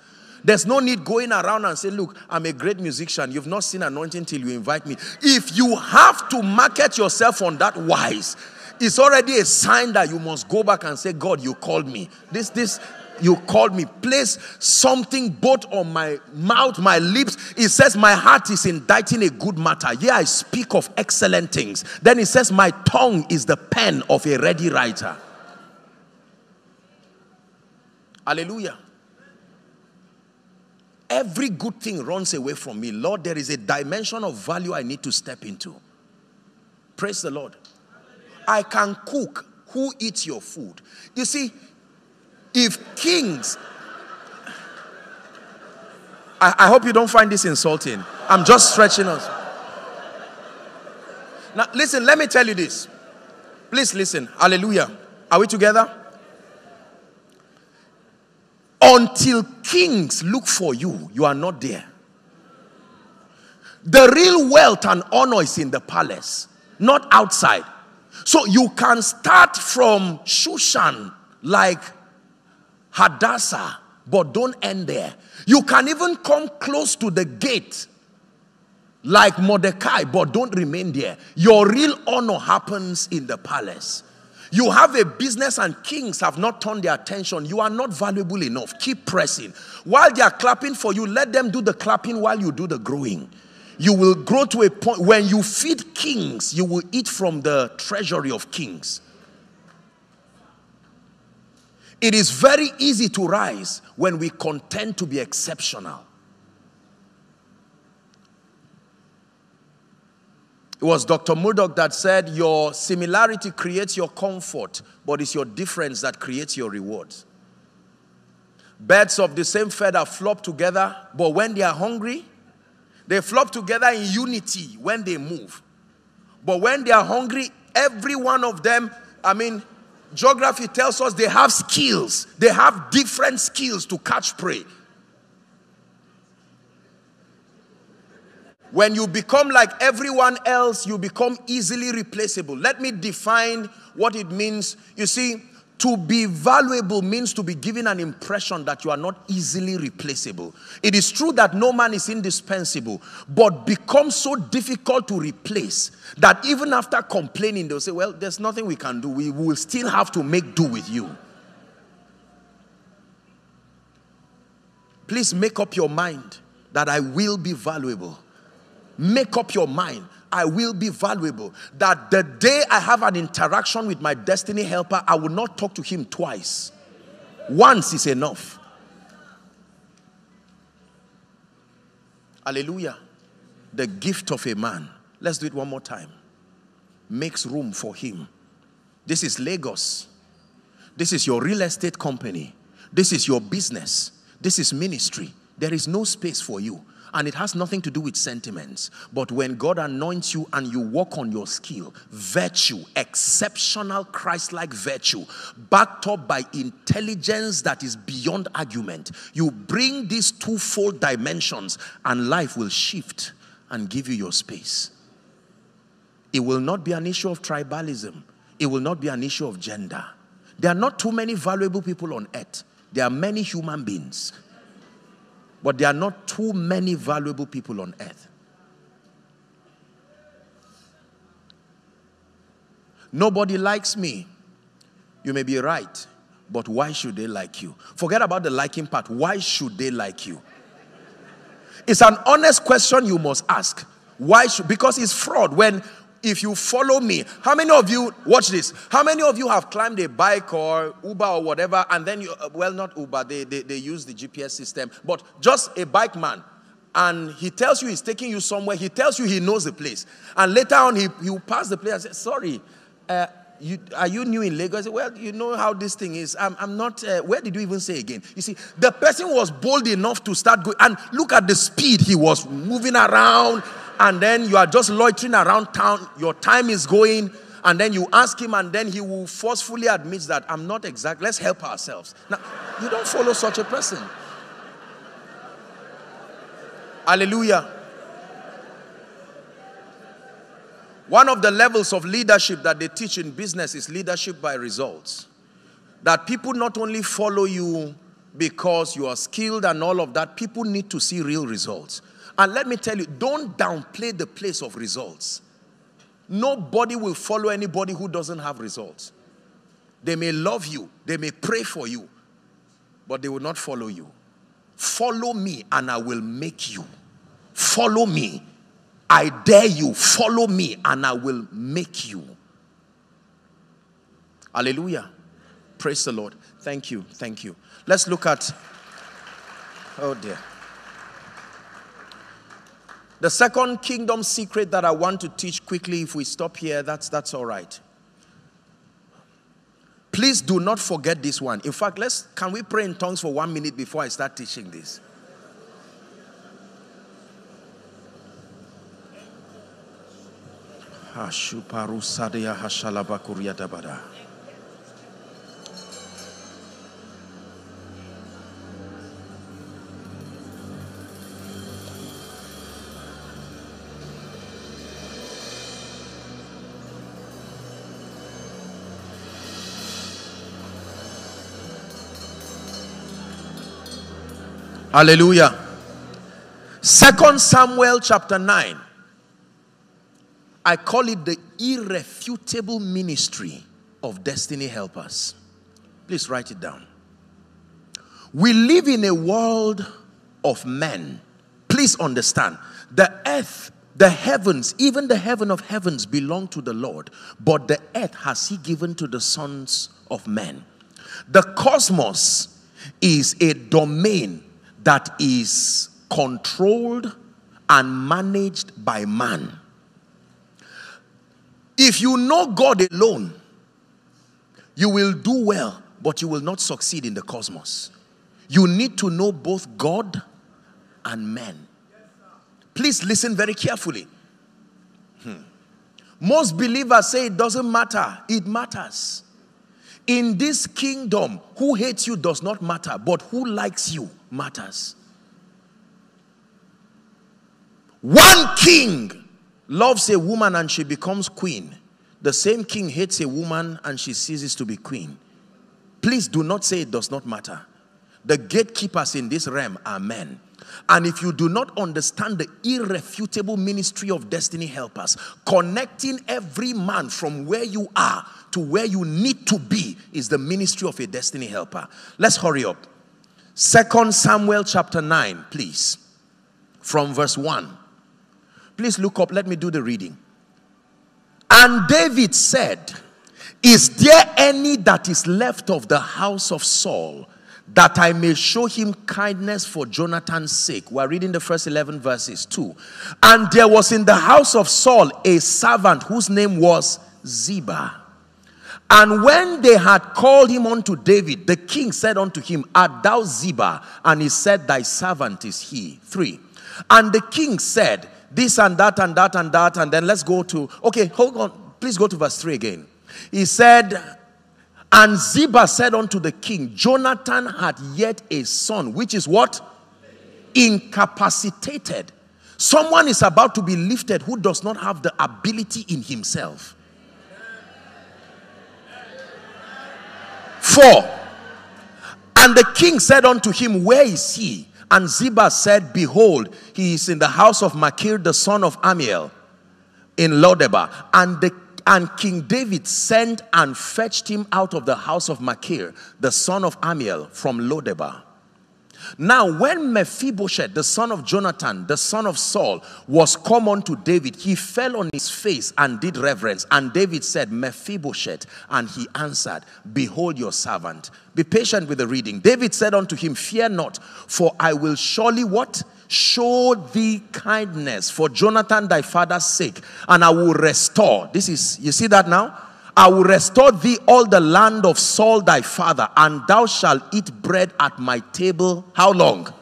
There's no need going around and say, Look, I'm a great musician. You've not seen anointing till you invite me. If you have to market yourself on that wise, it's already a sign that you must go back and say, God, you called me. This, this, you called me. Place something both on my mouth, my lips. It says, My heart is inditing a good matter. Yeah, I speak of excellent things. Then it says, My tongue is the pen of a ready writer. Hallelujah. Every good thing runs away from me. Lord, there is a dimension of value I need to step into. Praise the Lord. I can cook. Who eats your food? You see, if kings, I, I hope you don't find this insulting. I'm just stretching us. Now, listen, let me tell you this. Please listen. Hallelujah. Are we together? Until kings look for you, you are not there. The real wealth and honor is in the palace, not outside. So you can start from Shushan like Hadassah, but don't end there. You can even come close to the gate like Mordecai, but don't remain there. Your real honor happens in the palace. You have a business and kings have not turned their attention. You are not valuable enough. Keep pressing. While they are clapping for you, let them do the clapping while you do the growing. You will grow to a point when you feed kings, you will eat from the treasury of kings. It is very easy to rise when we contend to be exceptional. It was Dr. Murdock that said, Your similarity creates your comfort, but it's your difference that creates your rewards. Birds of the same feather flop together, but when they are hungry, they flop together in unity when they move. But when they are hungry, every one of them, I mean, geography tells us they have skills, they have different skills to catch prey. When you become like everyone else, you become easily replaceable. Let me define what it means. You see, To be valuable means to be given an impression that you are not easily replaceable. It is true that no man is indispensable, but becomes so difficult to replace that even after complaining, they'll say, Well, there's nothing we can do. We will still have to make do with you. Please make up your mind that I will be valuable. Make up your mind I will be valuable. That the day I have an interaction with my destiny helper, I will not talk to him twice. Once is enough. Hallelujah. The gift of a man. Let's do it one more time. Makes room for him. This is Lagos. This is your real estate company. This is your business. This is ministry. There is no space for you and it has nothing to do with sentiments. But when God anoints you and you walk on your skill, virtue, exceptional Christ like virtue, backed up by intelligence that is beyond argument, you bring these twofold dimensions, and life will shift and give you your space. It will not be an issue of tribalism, it will not be an issue of gender. There are not too many valuable people on earth, there are many human beings. But there are not too many valuable people on earth. Nobody likes me. You may be right, but why should they like you? Forget about the liking part. Why should they like you? It's an honest question you must ask. Why should because it's fraud when if you follow me, how many of you, watch this, how many of you have climbed a bike or Uber or whatever, and then you, uh, well, not Uber, they, they, they use the GPS system, but just a bike man, and he tells you he's taking you somewhere, he tells you he knows the place, and later on he, he will pass the place and say, sorry, uh, you, are you new in Lagos? Say, well, you know how this thing is. I'm, I'm not. Uh, where did you even say again? You see, the person was bold enough to start going, and look at the speed he was moving around and then you are just loitering around town, your time is going, and then you ask him, and then he will forcefully admit that I'm not exact. Let's help ourselves. Now, you don't follow such a person. Hallelujah. One of the levels of leadership that they teach in business is leadership by results. That people not only follow you because you are skilled and all of that, people need to see real results. And let me tell you, don't downplay the place of results. Nobody will follow anybody who doesn't have results. They may love you, they may pray for you, but they will not follow you. Follow me and I will make you. Follow me. I dare you. Follow me and I will make you. Hallelujah. Praise the Lord. Thank you. Thank you. Let's look at. Oh dear. The second kingdom secret that I want to teach quickly, if we stop here, that's, that's all right. Please do not forget this one. In fact, let's can we pray in tongues for one minute before I start teaching this? Hallelujah. Second Samuel chapter 9. I call it the irrefutable ministry of destiny helpers. Please write it down. We live in a world of men. Please understand the earth, the heavens, even the heaven of heavens belong to the Lord, but the earth has He given to the sons of men. The cosmos is a domain that is controlled and managed by man. If you know God alone, you will do well, but you will not succeed in the cosmos. You need to know both God and men. Please listen very carefully. Hmm. Most believers say it doesn't matter, it matters. In this kingdom, who hates you does not matter, but who likes you matters. One king loves a woman and she becomes queen. The same king hates a woman and she ceases to be queen. Please do not say it does not matter. The gatekeepers in this realm are men. And if you do not understand the irrefutable ministry of destiny helpers, connecting every man from where you are to where you need to be is the ministry of a destiny helper. Let's hurry up. Second Samuel chapter 9, please. From verse 1. Please look up. Let me do the reading. And David said, Is there any that is left of the house of Saul? That I may show him kindness for Jonathan's sake. We're reading the first 11 verses too. And there was in the house of Saul a servant whose name was Ziba. And when they had called him unto David, the king said unto him, Art thou Ziba? And he said, Thy servant is he. Three. And the king said, This and that and that and that. And then let's go to, okay, hold on. Please go to verse 3 again. He said, and Ziba said unto the king, Jonathan had yet a son, which is what? Incapacitated. Someone is about to be lifted who does not have the ability in himself. Four. And the king said unto him, Where is he? And Ziba said, Behold, he is in the house of Machir, the son of Ammiel, in Lodebar. And the and King David sent and fetched him out of the house of Machir, the son of Ammiel, from Lodebar. Now, when Mephibosheth, the son of Jonathan, the son of Saul, was come unto David, he fell on his face and did reverence. And David said, Mephibosheth. And he answered, Behold your servant. Be patient with the reading. David said unto him, Fear not, for I will surely what? Show thee kindness for Jonathan thy father's sake, and I will restore. This is, you see that now? I will restore thee all the land of Saul thy father, and thou shalt eat bread at my table. How long?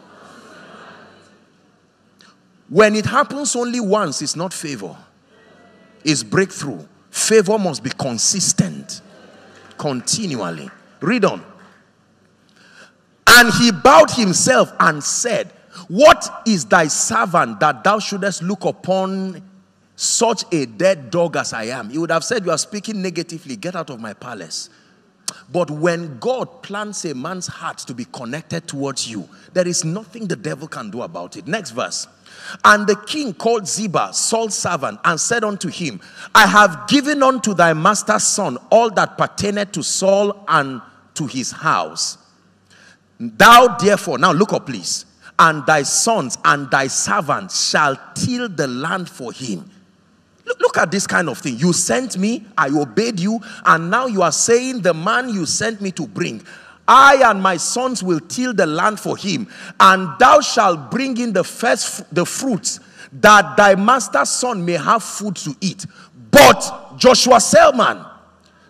When it happens only once, it's not favor, it's breakthrough. Favor must be consistent, continually. Read on. And he bowed himself and said, what is thy servant that thou shouldest look upon such a dead dog as I am? He would have said, You are speaking negatively, get out of my palace. But when God plants a man's heart to be connected towards you, there is nothing the devil can do about it. Next verse. And the king called Ziba, Saul's servant, and said unto him, I have given unto thy master's son all that pertaineth to Saul and to his house. Thou therefore, now look up, please and thy sons and thy servants shall till the land for him. Look, look, at this kind of thing. You sent me, I obeyed you, and now you are saying the man you sent me to bring. I and my sons will till the land for him, and thou shalt bring in the first the fruits, that thy master's son may have food to eat. But Joshua Selman,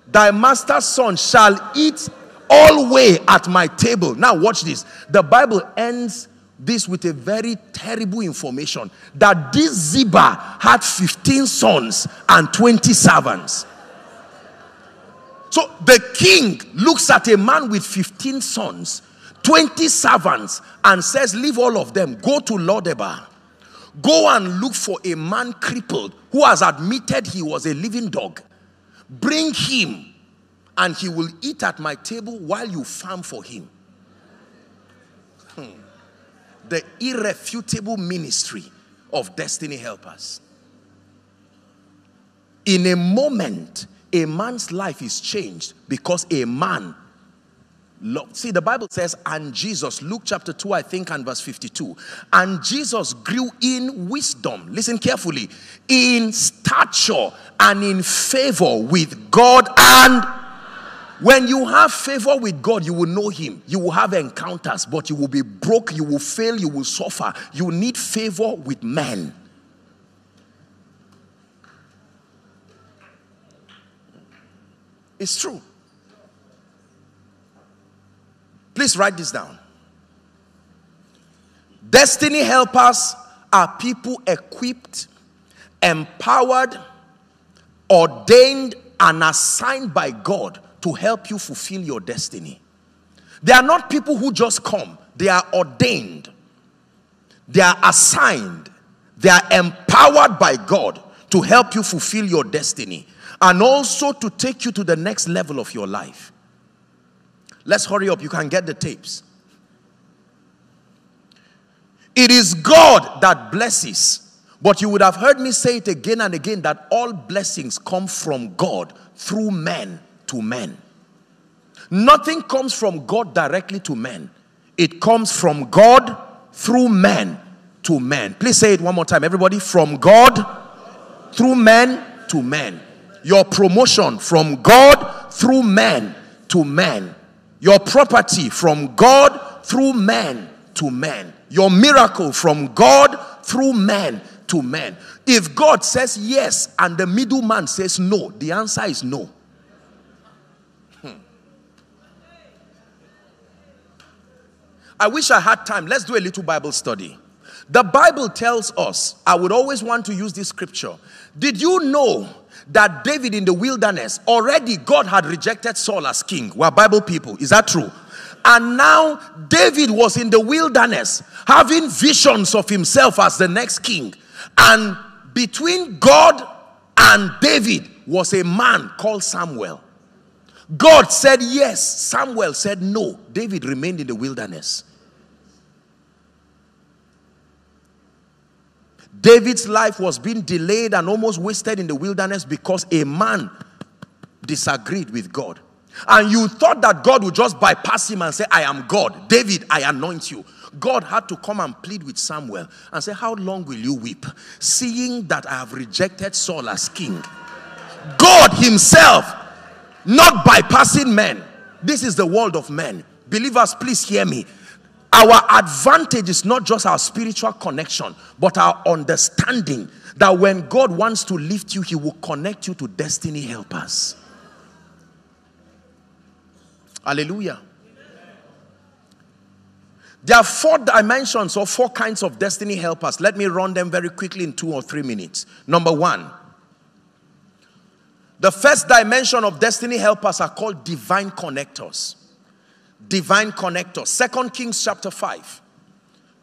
thy master's son shall eat all way at my table. Now watch this. The Bible ends this with a very terrible information that this Ziba had 15 sons and 20 servants. So the king looks at a man with 15 sons, 20 servants, and says, Leave all of them, go to Lodebar. Go and look for a man crippled who has admitted he was a living dog. Bring him, and he will eat at my table while you farm for him. Hmm the irrefutable ministry of destiny helpers. In a moment, a man's life is changed because a man See, the Bible says, and Jesus, Luke chapter 2, I think, and verse 52. And Jesus grew in wisdom, listen carefully, in stature and in favor with God and when you have favor with God, you will know Him. You will have encounters, but you will be broke, you will fail, you will suffer. You need favor with men. It's true. Please write this down. Destiny helpers are people equipped, empowered, ordained, and assigned by God to help you fulfill your destiny. They are not people who just come, they are ordained, they are assigned, they are empowered by God to help you fulfill your destiny and also to take you to the next level of your life. Let's hurry up. You can get the tapes. It is God that blesses. But you would have heard me say it again and again that all blessings come from God through men to men. Nothing comes from God directly to men, it comes from God through men to men. Please say it one more time, everybody. From God through men to men. Your promotion from God through men to men. Your property from God through men to men. Your miracle from God through men to men. If God says yes and the middleman says no, the answer is no. I wish I had time. Let's do a little Bible study. The Bible tells us, I would always want to use this scripture. Did you know that David in the wilderness, already God had rejected Saul as king? We're Bible people. Is that true? And now David was in the wilderness having visions of himself as the next king. And between God and David was a man called Samuel. God said yes, Samuel said no. David remained in the wilderness. David's life was being delayed and almost wasted in the wilderness because a man disagreed with God. And you thought that God would just bypass him and say, I am God. David, I anoint you. God had to come and plead with Samuel and say, How long will you weep? Seeing that I have rejected Saul as king. God Himself, not bypassing men. This is the world of men. Believers, please hear me. Our advantage is not just our spiritual connection, but our understanding that when God wants to lift you, He will connect you to destiny helpers. Hallelujah. There are four dimensions or four kinds of destiny helpers. Let me run them very quickly in two or three minutes. Number one, the first dimension of destiny helpers are called divine connectors. Divine connectors. Second Kings chapter 5.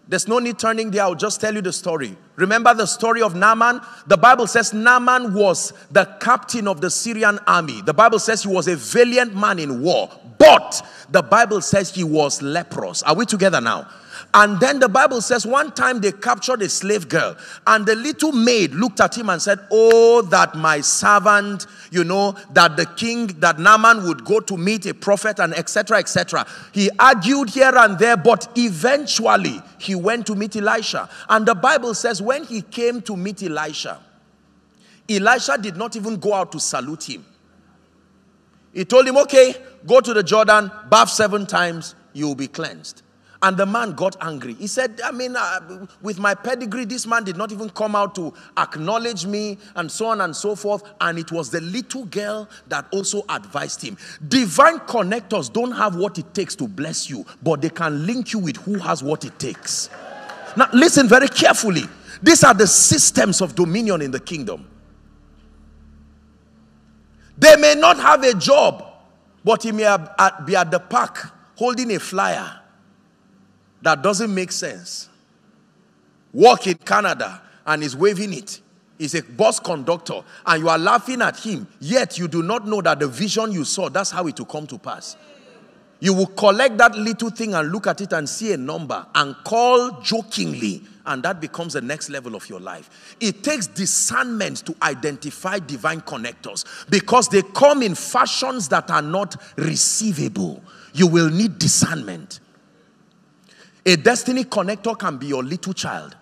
There's no need turning there. I'll just tell you the story. Remember the story of Naaman? The Bible says Naaman was the captain of the Syrian army. The Bible says he was a valiant man in war. But the Bible says he was leprous. Are we together now? And then the Bible says one time they captured a slave girl, and the little maid looked at him and said, Oh, that my servant, you know, that the king, that Naaman would go to meet a prophet, and etc. etc. He argued here and there, but eventually he went to meet Elisha. And the Bible says when he came to meet Elisha, Elisha did not even go out to salute him. He told him, Okay, go to the Jordan, bath seven times, you will be cleansed. And the man got angry. He said, I mean, uh, with my pedigree, this man did not even come out to acknowledge me and so on and so forth. And it was the little girl that also advised him. Divine connectors don't have what it takes to bless you, but they can link you with who has what it takes. Now, listen very carefully. These are the systems of dominion in the kingdom. They may not have a job, but he may be at the park holding a flyer that doesn't make sense. Walk in Canada and is waving it. He's a bus conductor and you are laughing at him, yet you do not know that the vision you saw, that's how it will come to pass. You will collect that little thing and look at it and see a number and call jokingly, and that becomes the next level of your life. It takes discernment to identify divine connectors because they come in fashions that are not receivable. You will need discernment. A destiny connector can be your little child.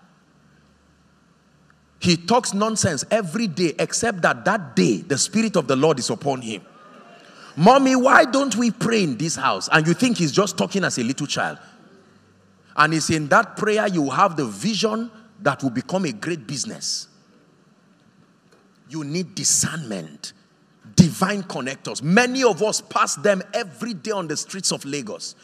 He talks nonsense every day, except that that day the Spirit of the Lord is upon him. Mommy, why don't we pray in this house? And you think he's just talking as a little child. And it's in that prayer you have the vision that will become a great business. You need discernment, divine connectors. Many of us pass them every day on the streets of Lagos.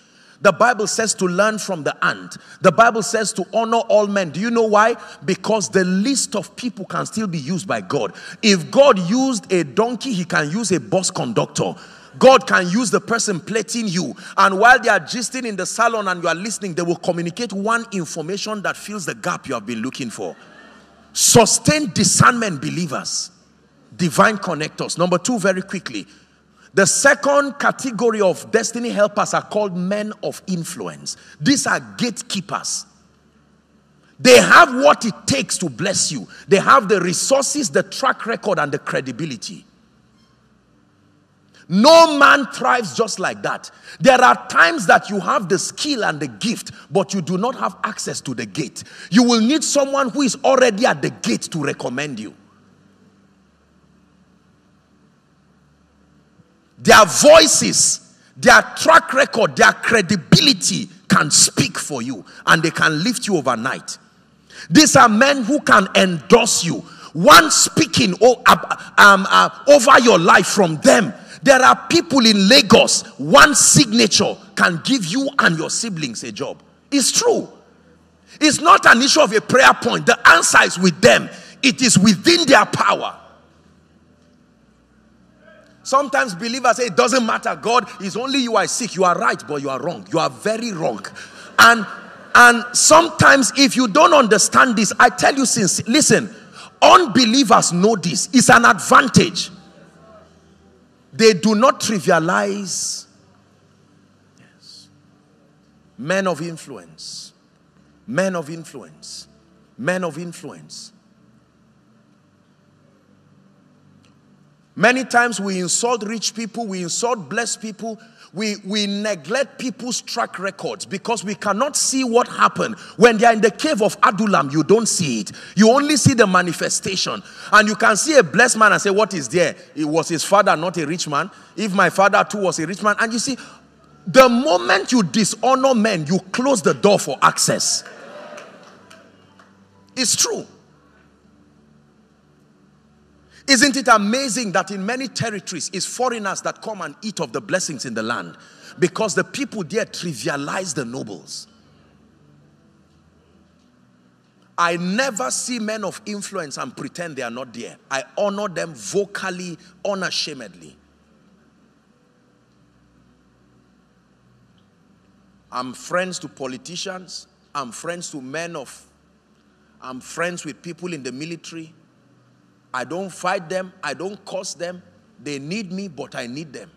The Bible says to learn from the ant. The Bible says to honor all men. Do you know why? Because the list of people can still be used by God. If God used a donkey, he can use a bus conductor. God can use the person plating you. And while they are gisting in the salon and you are listening, they will communicate one information that fills the gap you have been looking for. Sustain discernment, believers. Divine connectors. Number two, very quickly. The second category of destiny helpers are called men of influence. These are gatekeepers. They have what it takes to bless you. They have the resources, the track record, and the credibility. No man thrives just like that. There are times that you have the skill and the gift, but you do not have access to the gate. You will need someone who is already at the gate to recommend you. Their voices, their track record, their credibility can speak for you and they can lift you overnight. These are men who can endorse you. One speaking um, uh, over your life from them there are people in Lagos, one signature can give you and your siblings a job. It's true. It's not an issue of a prayer point. The answer is with them, it is within their power. Sometimes believers say it doesn't matter. God is only you I seek. You are right, but you are wrong. You are very wrong. And and sometimes if you don't understand this, I tell you since listen, unbelievers know this. It's an advantage. They do not trivialize. Yes. Men of influence. Men of influence. Men of influence. Many times we insult rich people, we insult blessed people, we, we neglect people's track records because we cannot see what happened. When they are in the cave of Adullam, you don't see it. You only see the manifestation. And you can see a blessed man and say, What is there? It was his father, not a rich man. If my father too was a rich man. And you see, the moment you dishonor men, you close the door for access. It's true. Isn't it amazing that in many territories it's foreigners that come and eat of the blessings in the land because the people there trivialize the nobles. I never see men of influence and pretend they are not there. I honor them vocally, unashamedly. I'm friends to politicians. I'm friends to men of, I'm friends with people in the military. I don't fight them, I don't curse them. They need me, but I need them.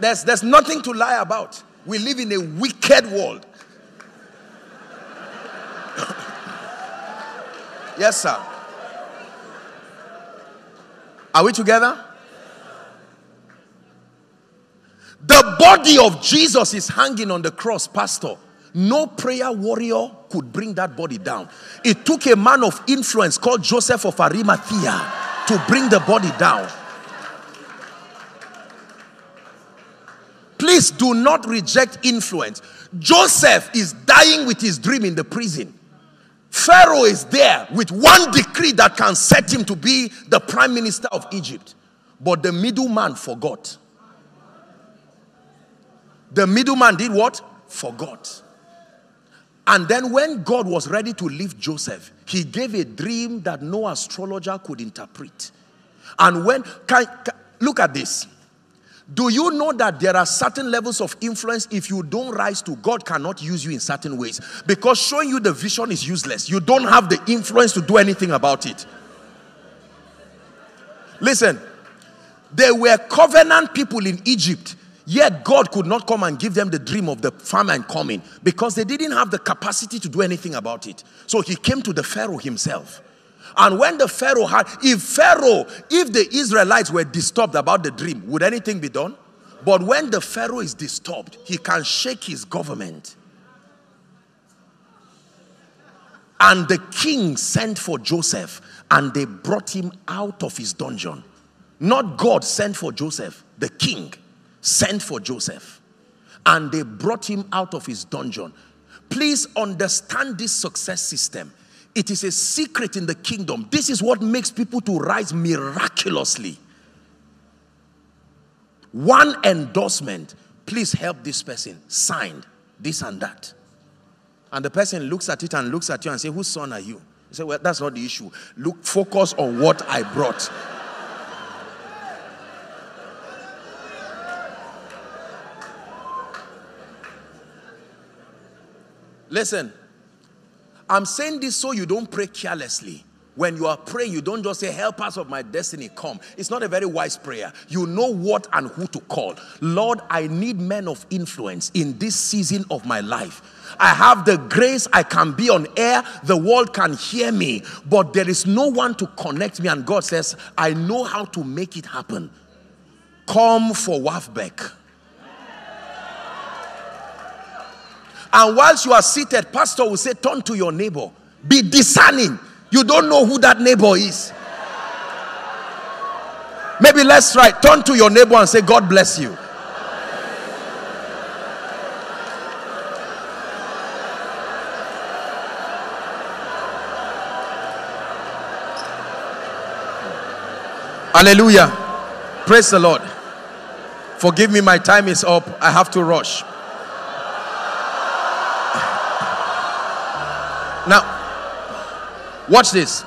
There's, there's nothing to lie about. We live in a wicked world. yes, sir. Are we together? The body of Jesus is hanging on the cross, Pastor. No prayer warrior could bring that body down. It took a man of influence called Joseph of Arimathea to bring the body down. Please do not reject influence. Joseph is dying with his dream in the prison. Pharaoh is there with one decree that can set him to be the prime minister of Egypt. But the middleman forgot. The middleman did what? Forgot. And then when God was ready to lift Joseph, he gave a dream that no astrologer could interpret. And when, can, can, look at this. Do you know that there are certain levels of influence if you don't rise to, God cannot use you in certain ways? Because showing you the vision is useless. You don't have the influence to do anything about it. Listen, there were covenant people in Egypt Yet God could not come and give them the dream of the famine coming because they didn't have the capacity to do anything about it. So he came to the Pharaoh himself. And when the Pharaoh had, if Pharaoh, if the Israelites were disturbed about the dream, would anything be done? But when the Pharaoh is disturbed, he can shake his government. And the king sent for Joseph and they brought him out of his dungeon. Not God sent for Joseph, the king sent for Joseph and they brought him out of his dungeon. Please understand this success system. It is a secret in the kingdom. This is what makes people to rise miraculously. One endorsement, please help this person, signed this and that. And the person looks at it and looks at you and say, whose son are you? You say, well, that's not the issue. Look, focus on what I brought. Listen, I'm saying this so you don't pray carelessly. When you are praying, you don't just say, Help us of my destiny, come. It's not a very wise prayer. You know what and who to call. Lord, I need men of influence in this season of my life. I have the grace, I can be on air, the world can hear me, but there is no one to connect me. And God says, I know how to make it happen. Come for WAFBEC. And whilst you are seated, pastor will say, turn to your neighbor. Be discerning. You don't know who that neighbor is. Maybe let's try. Turn to your neighbor and say, God bless you. Hallelujah. Praise the Lord. Forgive me, my time is up. I have to rush. Now, watch this.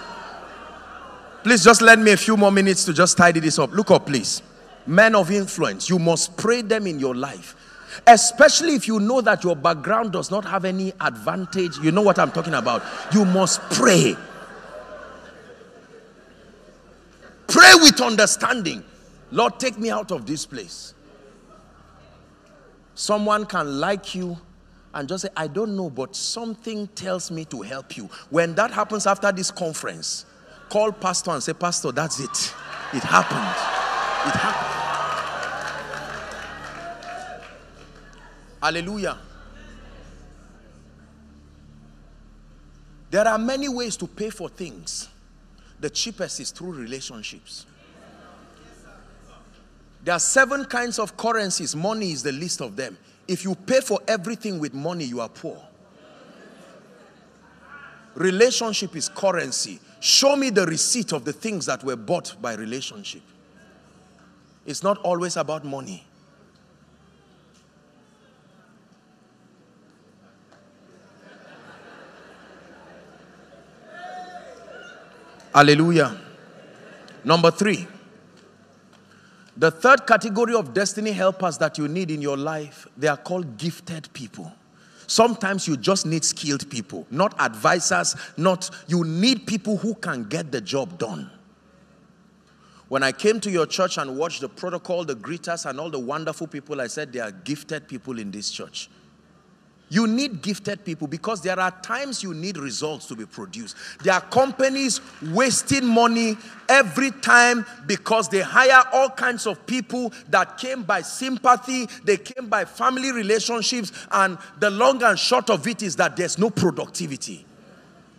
Please just lend me a few more minutes to just tidy this up. Look up, please. Men of influence, you must pray them in your life. Especially if you know that your background does not have any advantage. You know what I'm talking about. You must pray. Pray with understanding. Lord, take me out of this place. Someone can like you and just say, I don't know, but something tells me to help you. When that happens after this conference, call pastor and say, Pastor, that's it. It happened. It happened. Hallelujah. There are many ways to pay for things. The cheapest is through relationships. There are seven kinds of currencies. Money is the least of them. If you pay for everything with money, you are poor. Relationship is currency. Show me the receipt of the things that were bought by relationship. It's not always about money. Hallelujah. Number three. The third category of destiny helpers that you need in your life, they are called gifted people. Sometimes you just need skilled people, not advisors, not you need people who can get the job done. When I came to your church and watched the protocol, the greeters, and all the wonderful people, I said, They are gifted people in this church. You need gifted people because there are times you need results to be produced. There are companies wasting money every time because they hire all kinds of people that came by sympathy, they came by family relationships, and the long and short of it is that there's no productivity.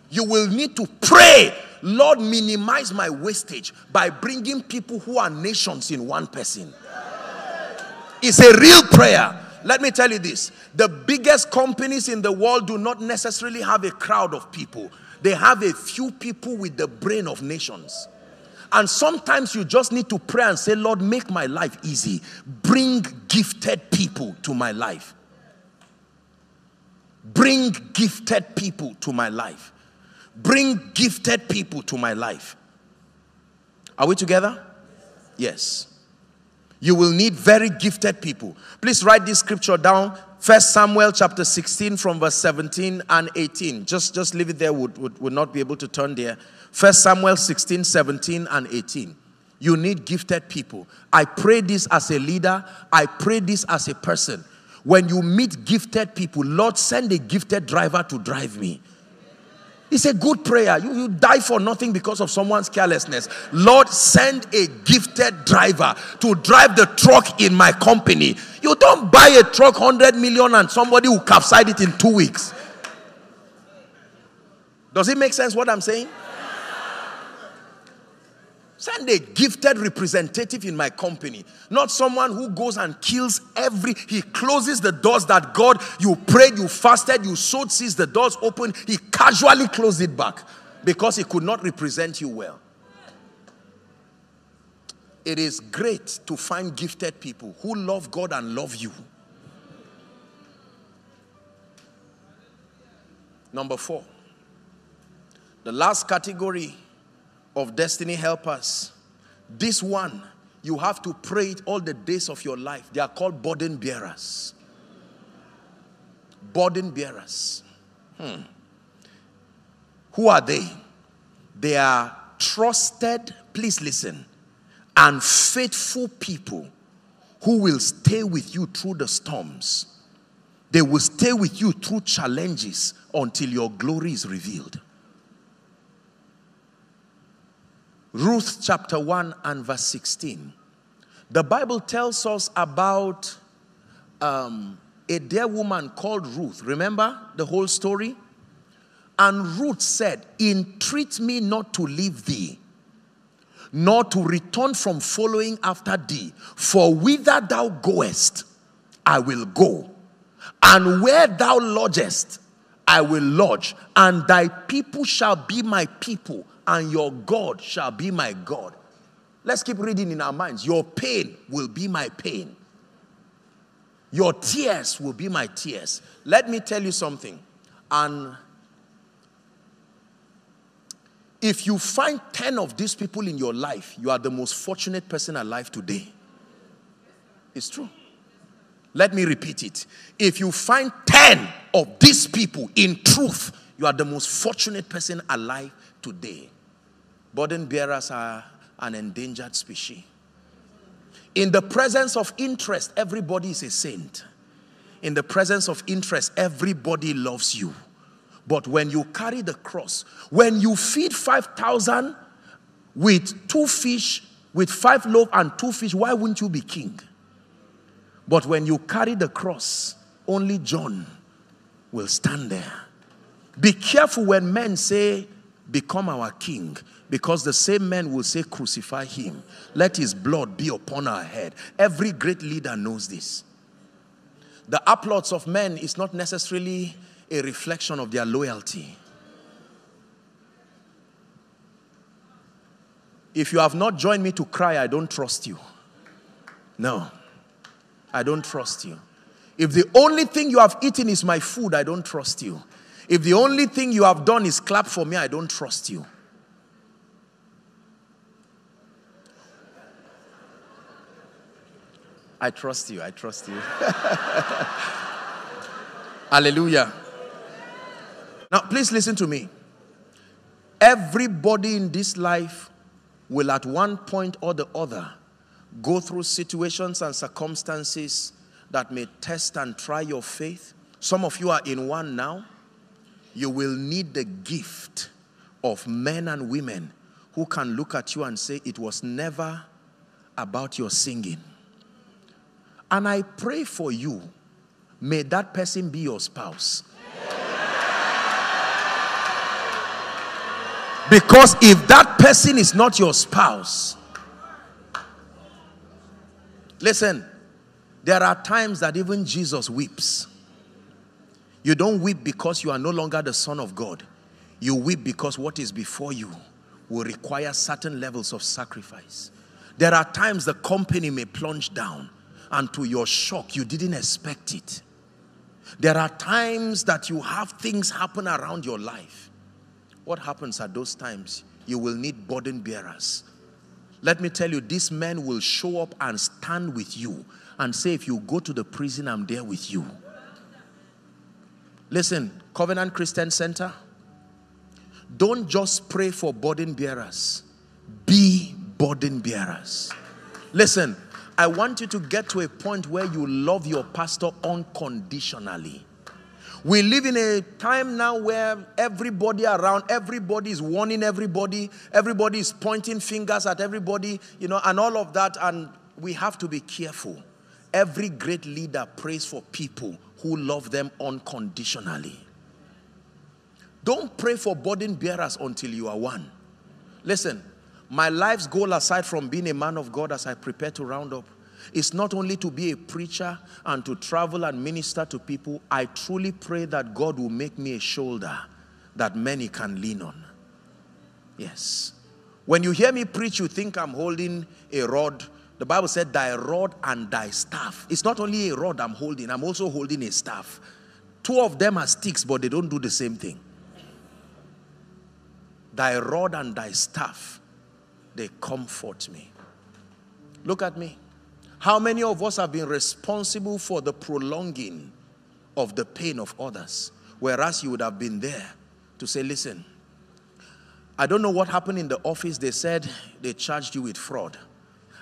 You will need to pray, Lord, minimize my wastage by bringing people who are nations in one person. It's a real prayer. Let me tell you this the biggest companies in the world do not necessarily have a crowd of people, they have a few people with the brain of nations. And sometimes you just need to pray and say, Lord, make my life easy. Bring gifted people to my life. Bring gifted people to my life. Bring gifted people to my life. Are we together? Yes. You will need very gifted people. Please write this scripture down. First Samuel chapter 16 from verse 17 and 18. Just, just leave it there. Would, would, not be able to turn there. First Samuel 16, 17 and 18. You need gifted people. I pray this as a leader. I pray this as a person. When you meet gifted people, Lord, send a gifted driver to drive me. It's a good prayer. You, you die for nothing because of someone's carelessness. Lord, send a gifted driver to drive the truck in my company. You don't buy a truck 100 million and somebody will capsize it in two weeks. Does it make sense what I'm saying? Send a gifted representative in my company, not someone who goes and kills every. He closes the doors that God, you prayed, you fasted, you sowed sees the doors open. He casually closed it back because he could not represent you well. It is great to find gifted people who love God and love you. Number four, the last category of destiny helpers. This one, you have to pray it all the days of your life. They are called burden bearers. Burden bearers. Hmm. Who are they? They are trusted, please listen, and faithful people who will stay with you through the storms. They will stay with you through challenges until your glory is revealed. Ruth chapter 1 and verse 16. The Bible tells us about um, a dear woman called Ruth. Remember the whole story? And Ruth said, Entreat me not to leave thee, nor to return from following after thee. For whither thou goest, I will go. And where thou lodgest, I will lodge. And thy people shall be my people, and your God shall be my God. Let's keep reading in our minds. Your pain will be my pain. Your tears will be my tears. Let me tell you something. And if you find 10 of these people in your life, you are the most fortunate person alive today. It's true. Let me repeat it. If you find 10 of these people in truth, you are the most fortunate person alive today. Burden bearers are an endangered species. In the presence of interest, everybody is a saint. In the presence of interest, everybody loves you. But when you carry the cross, when you feed 5,000 with two fish, with five loaves and two fish, why wouldn't you be king? But when you carry the cross, only John will stand there. Be careful when men say, Become our king, because the same men will say, Crucify him. Let his blood be upon our head. Every great leader knows this. The applause of men is not necessarily a reflection of their loyalty. If you have not joined me to cry, I don't trust you. No, I don't trust you. If the only thing you have eaten is my food, I don't trust you. If the only thing you have done is clap for me, I don't trust you. I trust you. I trust you. Hallelujah. Now, please listen to me. Everybody in this life will, at one point or the other, go through situations and circumstances that may test and try your faith. Some of you are in one now. You will need the gift of men and women who can look at you and say, It was never about your singing. And I pray for you, may that person be your spouse. Because if that person is not your spouse, listen, there are times that even Jesus weeps. You don't weep because you are no longer the Son of God. You weep because what is before you will require certain levels of sacrifice. There are times the company may plunge down, and to your shock, you didn't expect it. There are times that you have things happen around your life what happens at those times? You will need burden bearers. Let me tell you, these men will show up and stand with you and say, if you go to the prison, I'm there with you. Listen, Covenant Christian Center, don't just pray for burden bearers, be burden bearers. Listen, I want you to get to a point where you love your pastor unconditionally. We live in a time now where everybody around, everybody is warning everybody, everybody is pointing fingers at everybody, you know, and all of that. And we have to be careful. Every great leader prays for people who love them unconditionally. Don't pray for burden bearers until you are one. Listen, my life's goal, aside from being a man of God as I prepare to round up, is not only to be a preacher and to travel and minister to people. I truly pray that God will make me a shoulder that many can lean on. Yes. When you hear me preach, you think I'm holding a rod. The Bible said, Thy rod and thy staff. It's not only a rod I'm holding, I'm also holding a staff. Two of them are sticks, but they don't do the same thing. Thy rod and thy staff, they comfort me. Look at me. How many of us have been responsible for the prolonging of the pain of others? Whereas you would have been there to say, listen, I don't know what happened in the office. They said they charged you with fraud.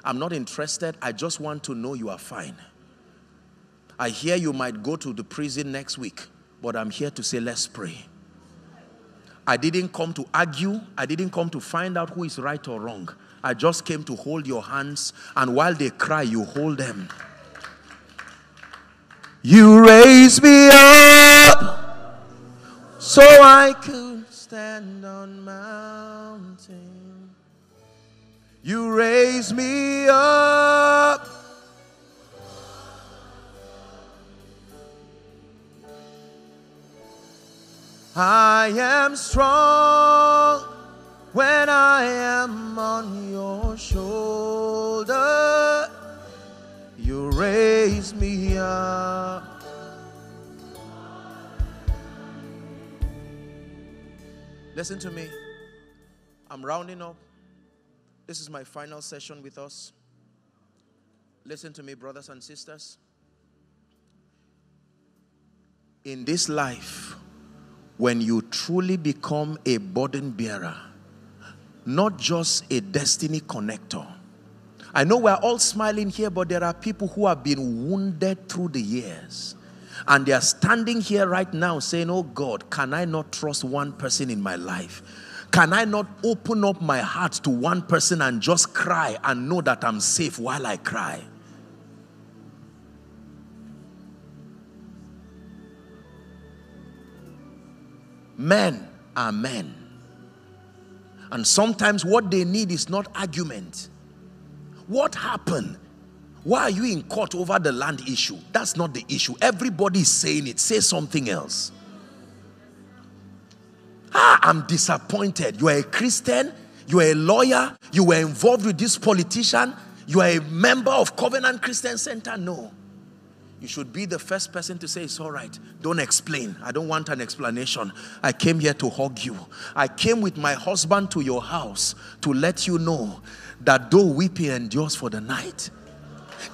I'm not interested. I just want to know you are fine. I hear you might go to the prison next week, but I'm here to say, let's pray. I didn't come to argue. I didn't come to find out who is right or wrong. I just came to hold your hands, and while they cry, you hold them. You raise me up so I could stand on mountain. You raise me up. I am strong when I am on your shoulder. You raise me up. Listen to me. I'm rounding up. This is my final session with us. Listen to me, brothers and sisters. In this life, when you truly become a burden bearer, not just a destiny connector. I know we're all smiling here, but there are people who have been wounded through the years. And they are standing here right now saying, Oh God, can I not trust one person in my life? Can I not open up my heart to one person and just cry and know that I'm safe while I cry? Men are men. And sometimes what they need is not argument. What happened? Why are you in court over the land issue? That's not the issue. Everybody is saying it. Say something else. Ah, I'm disappointed. You are a Christian, you are a lawyer, you were involved with this politician, you are a member of Covenant Christian Center. No. You should be the first person to say, It's all right. Don't explain. I don't want an explanation. I came here to hug you. I came with my husband to your house to let you know that though weeping endures for the night,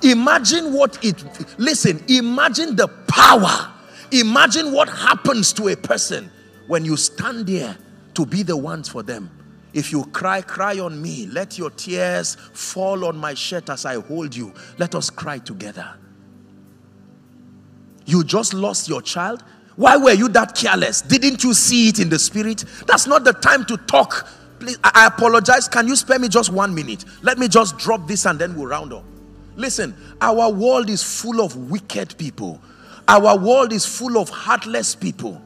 imagine what it, listen, imagine the power. Imagine what happens to a person when you stand there to be the ones for them. If you cry, cry on me. Let your tears fall on my shirt as I hold you. Let us cry together. You just lost your child. Why were you that careless? Didn't you see it in the spirit? That's not the time to talk. Please, I apologize. Can you spare me just one minute? Let me just drop this and then we'll round up. Listen, our world is full of wicked people. Our world is full of heartless people.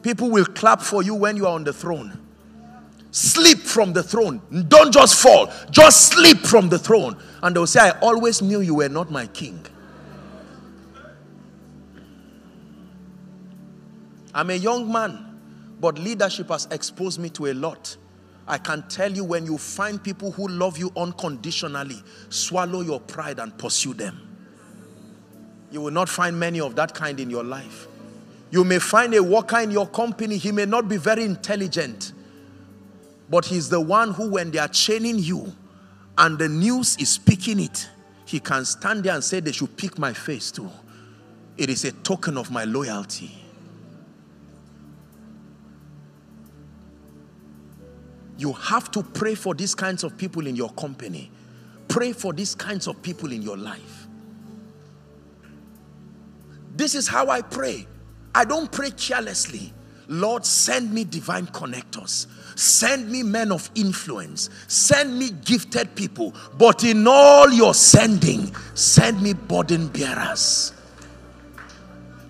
People will clap for you when you are on the throne. Sleep from the throne. Don't just fall. Just sleep from the throne. And they'll say, I always knew you were not my king. I'm a young man, but leadership has exposed me to a lot. I can tell you when you find people who love you unconditionally, swallow your pride and pursue them. You will not find many of that kind in your life. You may find a worker in your company, he may not be very intelligent, but he's the one who, when they are chaining you and the news is picking it, he can stand there and say, They should pick my face too. It is a token of my loyalty. You have to pray for these kinds of people in your company. Pray for these kinds of people in your life. This is how I pray. I don't pray carelessly. Lord, send me divine connectors. Send me men of influence. Send me gifted people. But in all your sending, send me burden bearers.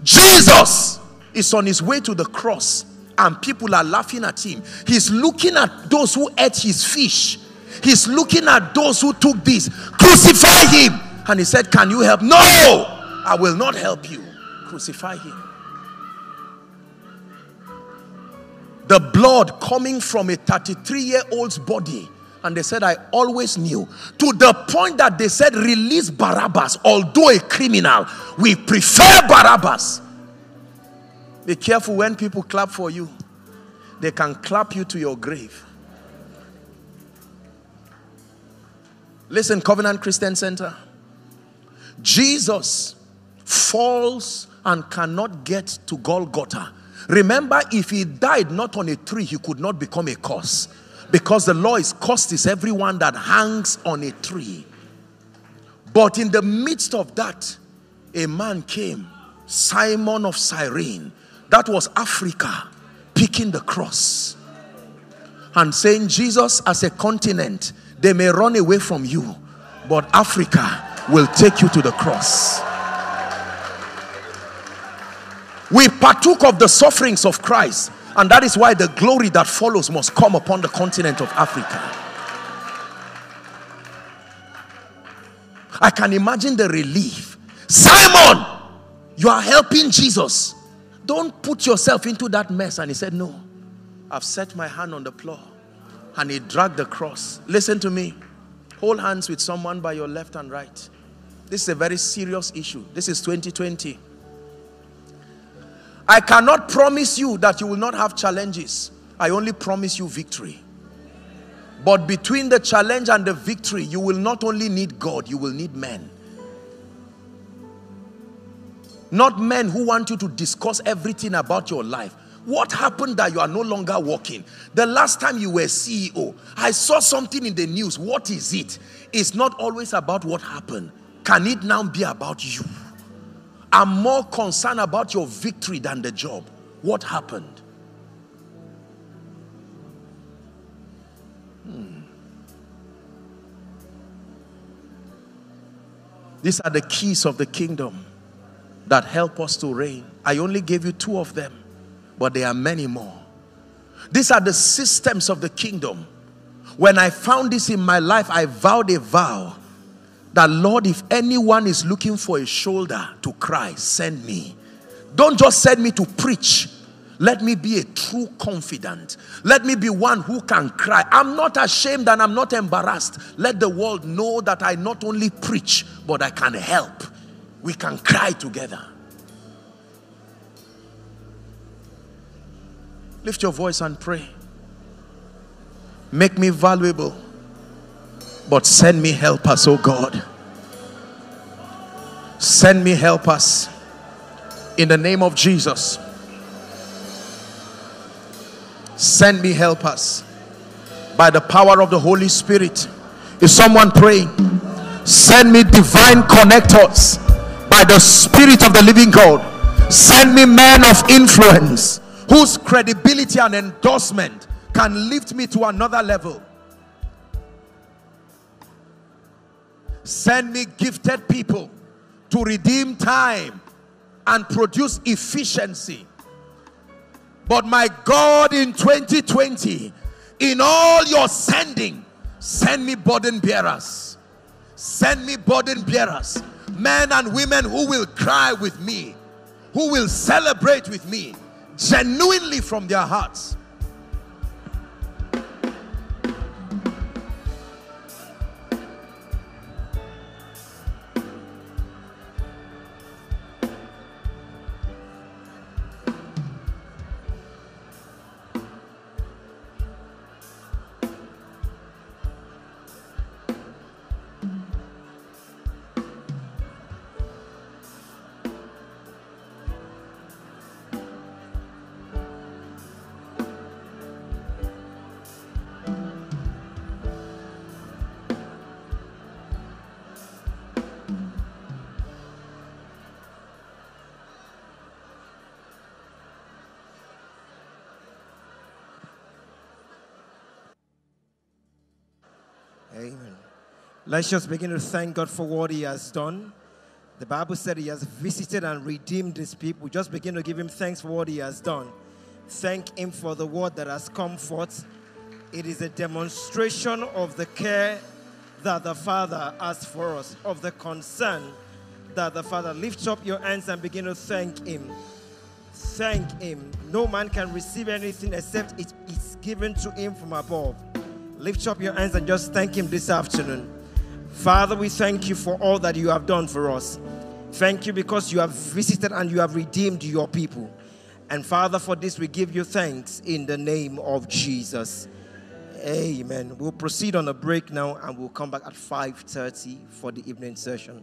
Jesus is on his way to the cross and people are laughing at him. He's looking at those who ate his fish. He's looking at those who took this. Crucify him. And he said, Can you help? No, I will not help you. Crucify him. The blood coming from a 33 year old's body. And they said, I always knew. To the point that they said, Release Barabbas. Although a criminal, we prefer Barabbas. Be careful when people clap for you. They can clap you to your grave. Listen, Covenant Christian Center. Jesus falls and cannot get to Golgotha. Remember, if he died not on a tree, he could not become a curse. Because the law is cursed is everyone that hangs on a tree. But in the midst of that, a man came, Simon of Cyrene. That was Africa, picking the cross and saying, Jesus, as a continent, they may run away from you, but Africa will take you to the cross. We partook of the sufferings of Christ, and that is why the glory that follows must come upon the continent of Africa. I can imagine the relief. Simon, you are helping Jesus. Don't put yourself into that mess. And he said, No, I've set my hand on the plow. And he dragged the cross. Listen to me. Hold hands with someone by your left and right. This is a very serious issue. This is 2020. I cannot promise you that you will not have challenges. I only promise you victory. But between the challenge and the victory, you will not only need God, you will need men. Not men who want you to discuss everything about your life. What happened that you are no longer working? The last time you were CEO, I saw something in the news. What is it? It's not always about what happened. Can it now be about you? I'm more concerned about your victory than the job. What happened? Hmm. These are the keys of the kingdom that help us to reign. I only gave you two of them but there are many more. These are the systems of the kingdom. When I found this in my life, I vowed a vow that, Lord, if anyone is looking for a shoulder to cry, send me. Don't just send me to preach. Let me be a true confidant. Let me be one who can cry. I'm not ashamed and I'm not embarrassed. Let the world know that I not only preach, but I can help. We can cry together. Lift your voice and pray. Make me valuable, but send me helpers, oh God. Send me helpers in the name of Jesus. Send me helpers by the power of the Holy Spirit. Is someone praying? Send me divine connectors by the Spirit of the living God. Send me men of influence whose credibility and endorsement can lift me to another level. Send me gifted people to redeem time and produce efficiency. But my God, in 2020, in all your sending, send me burden bearers. Send me burden bearers. Men and women who will cry with me, who will celebrate with me, genuinely from their hearts. Let's just begin to thank God for what He has done. The Bible said He has visited and redeemed His people. Just begin to give Him thanks for what He has done. Thank Him for the word that has come forth. It is a demonstration of the care that the Father has for us, of the concern that the Father. Lift up your hands and begin to thank Him. Thank Him. No man can receive anything except it is given to Him from above. Lift up your hands and just thank Him this afternoon. Father, we thank you for all that you have done for us. Thank you because you have visited and you have redeemed your people. And Father, for this we give you thanks in the name of Jesus. Amen. We'll proceed on a break now and we'll come back at 5:30 for the evening session.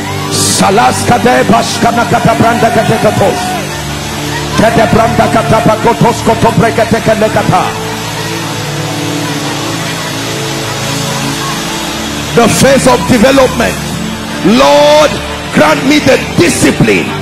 Salas kade bashkana kata branda kate katos. Kate branda kata pakotos koto brekete kele kata. The phase of development. Lord, grant me the discipline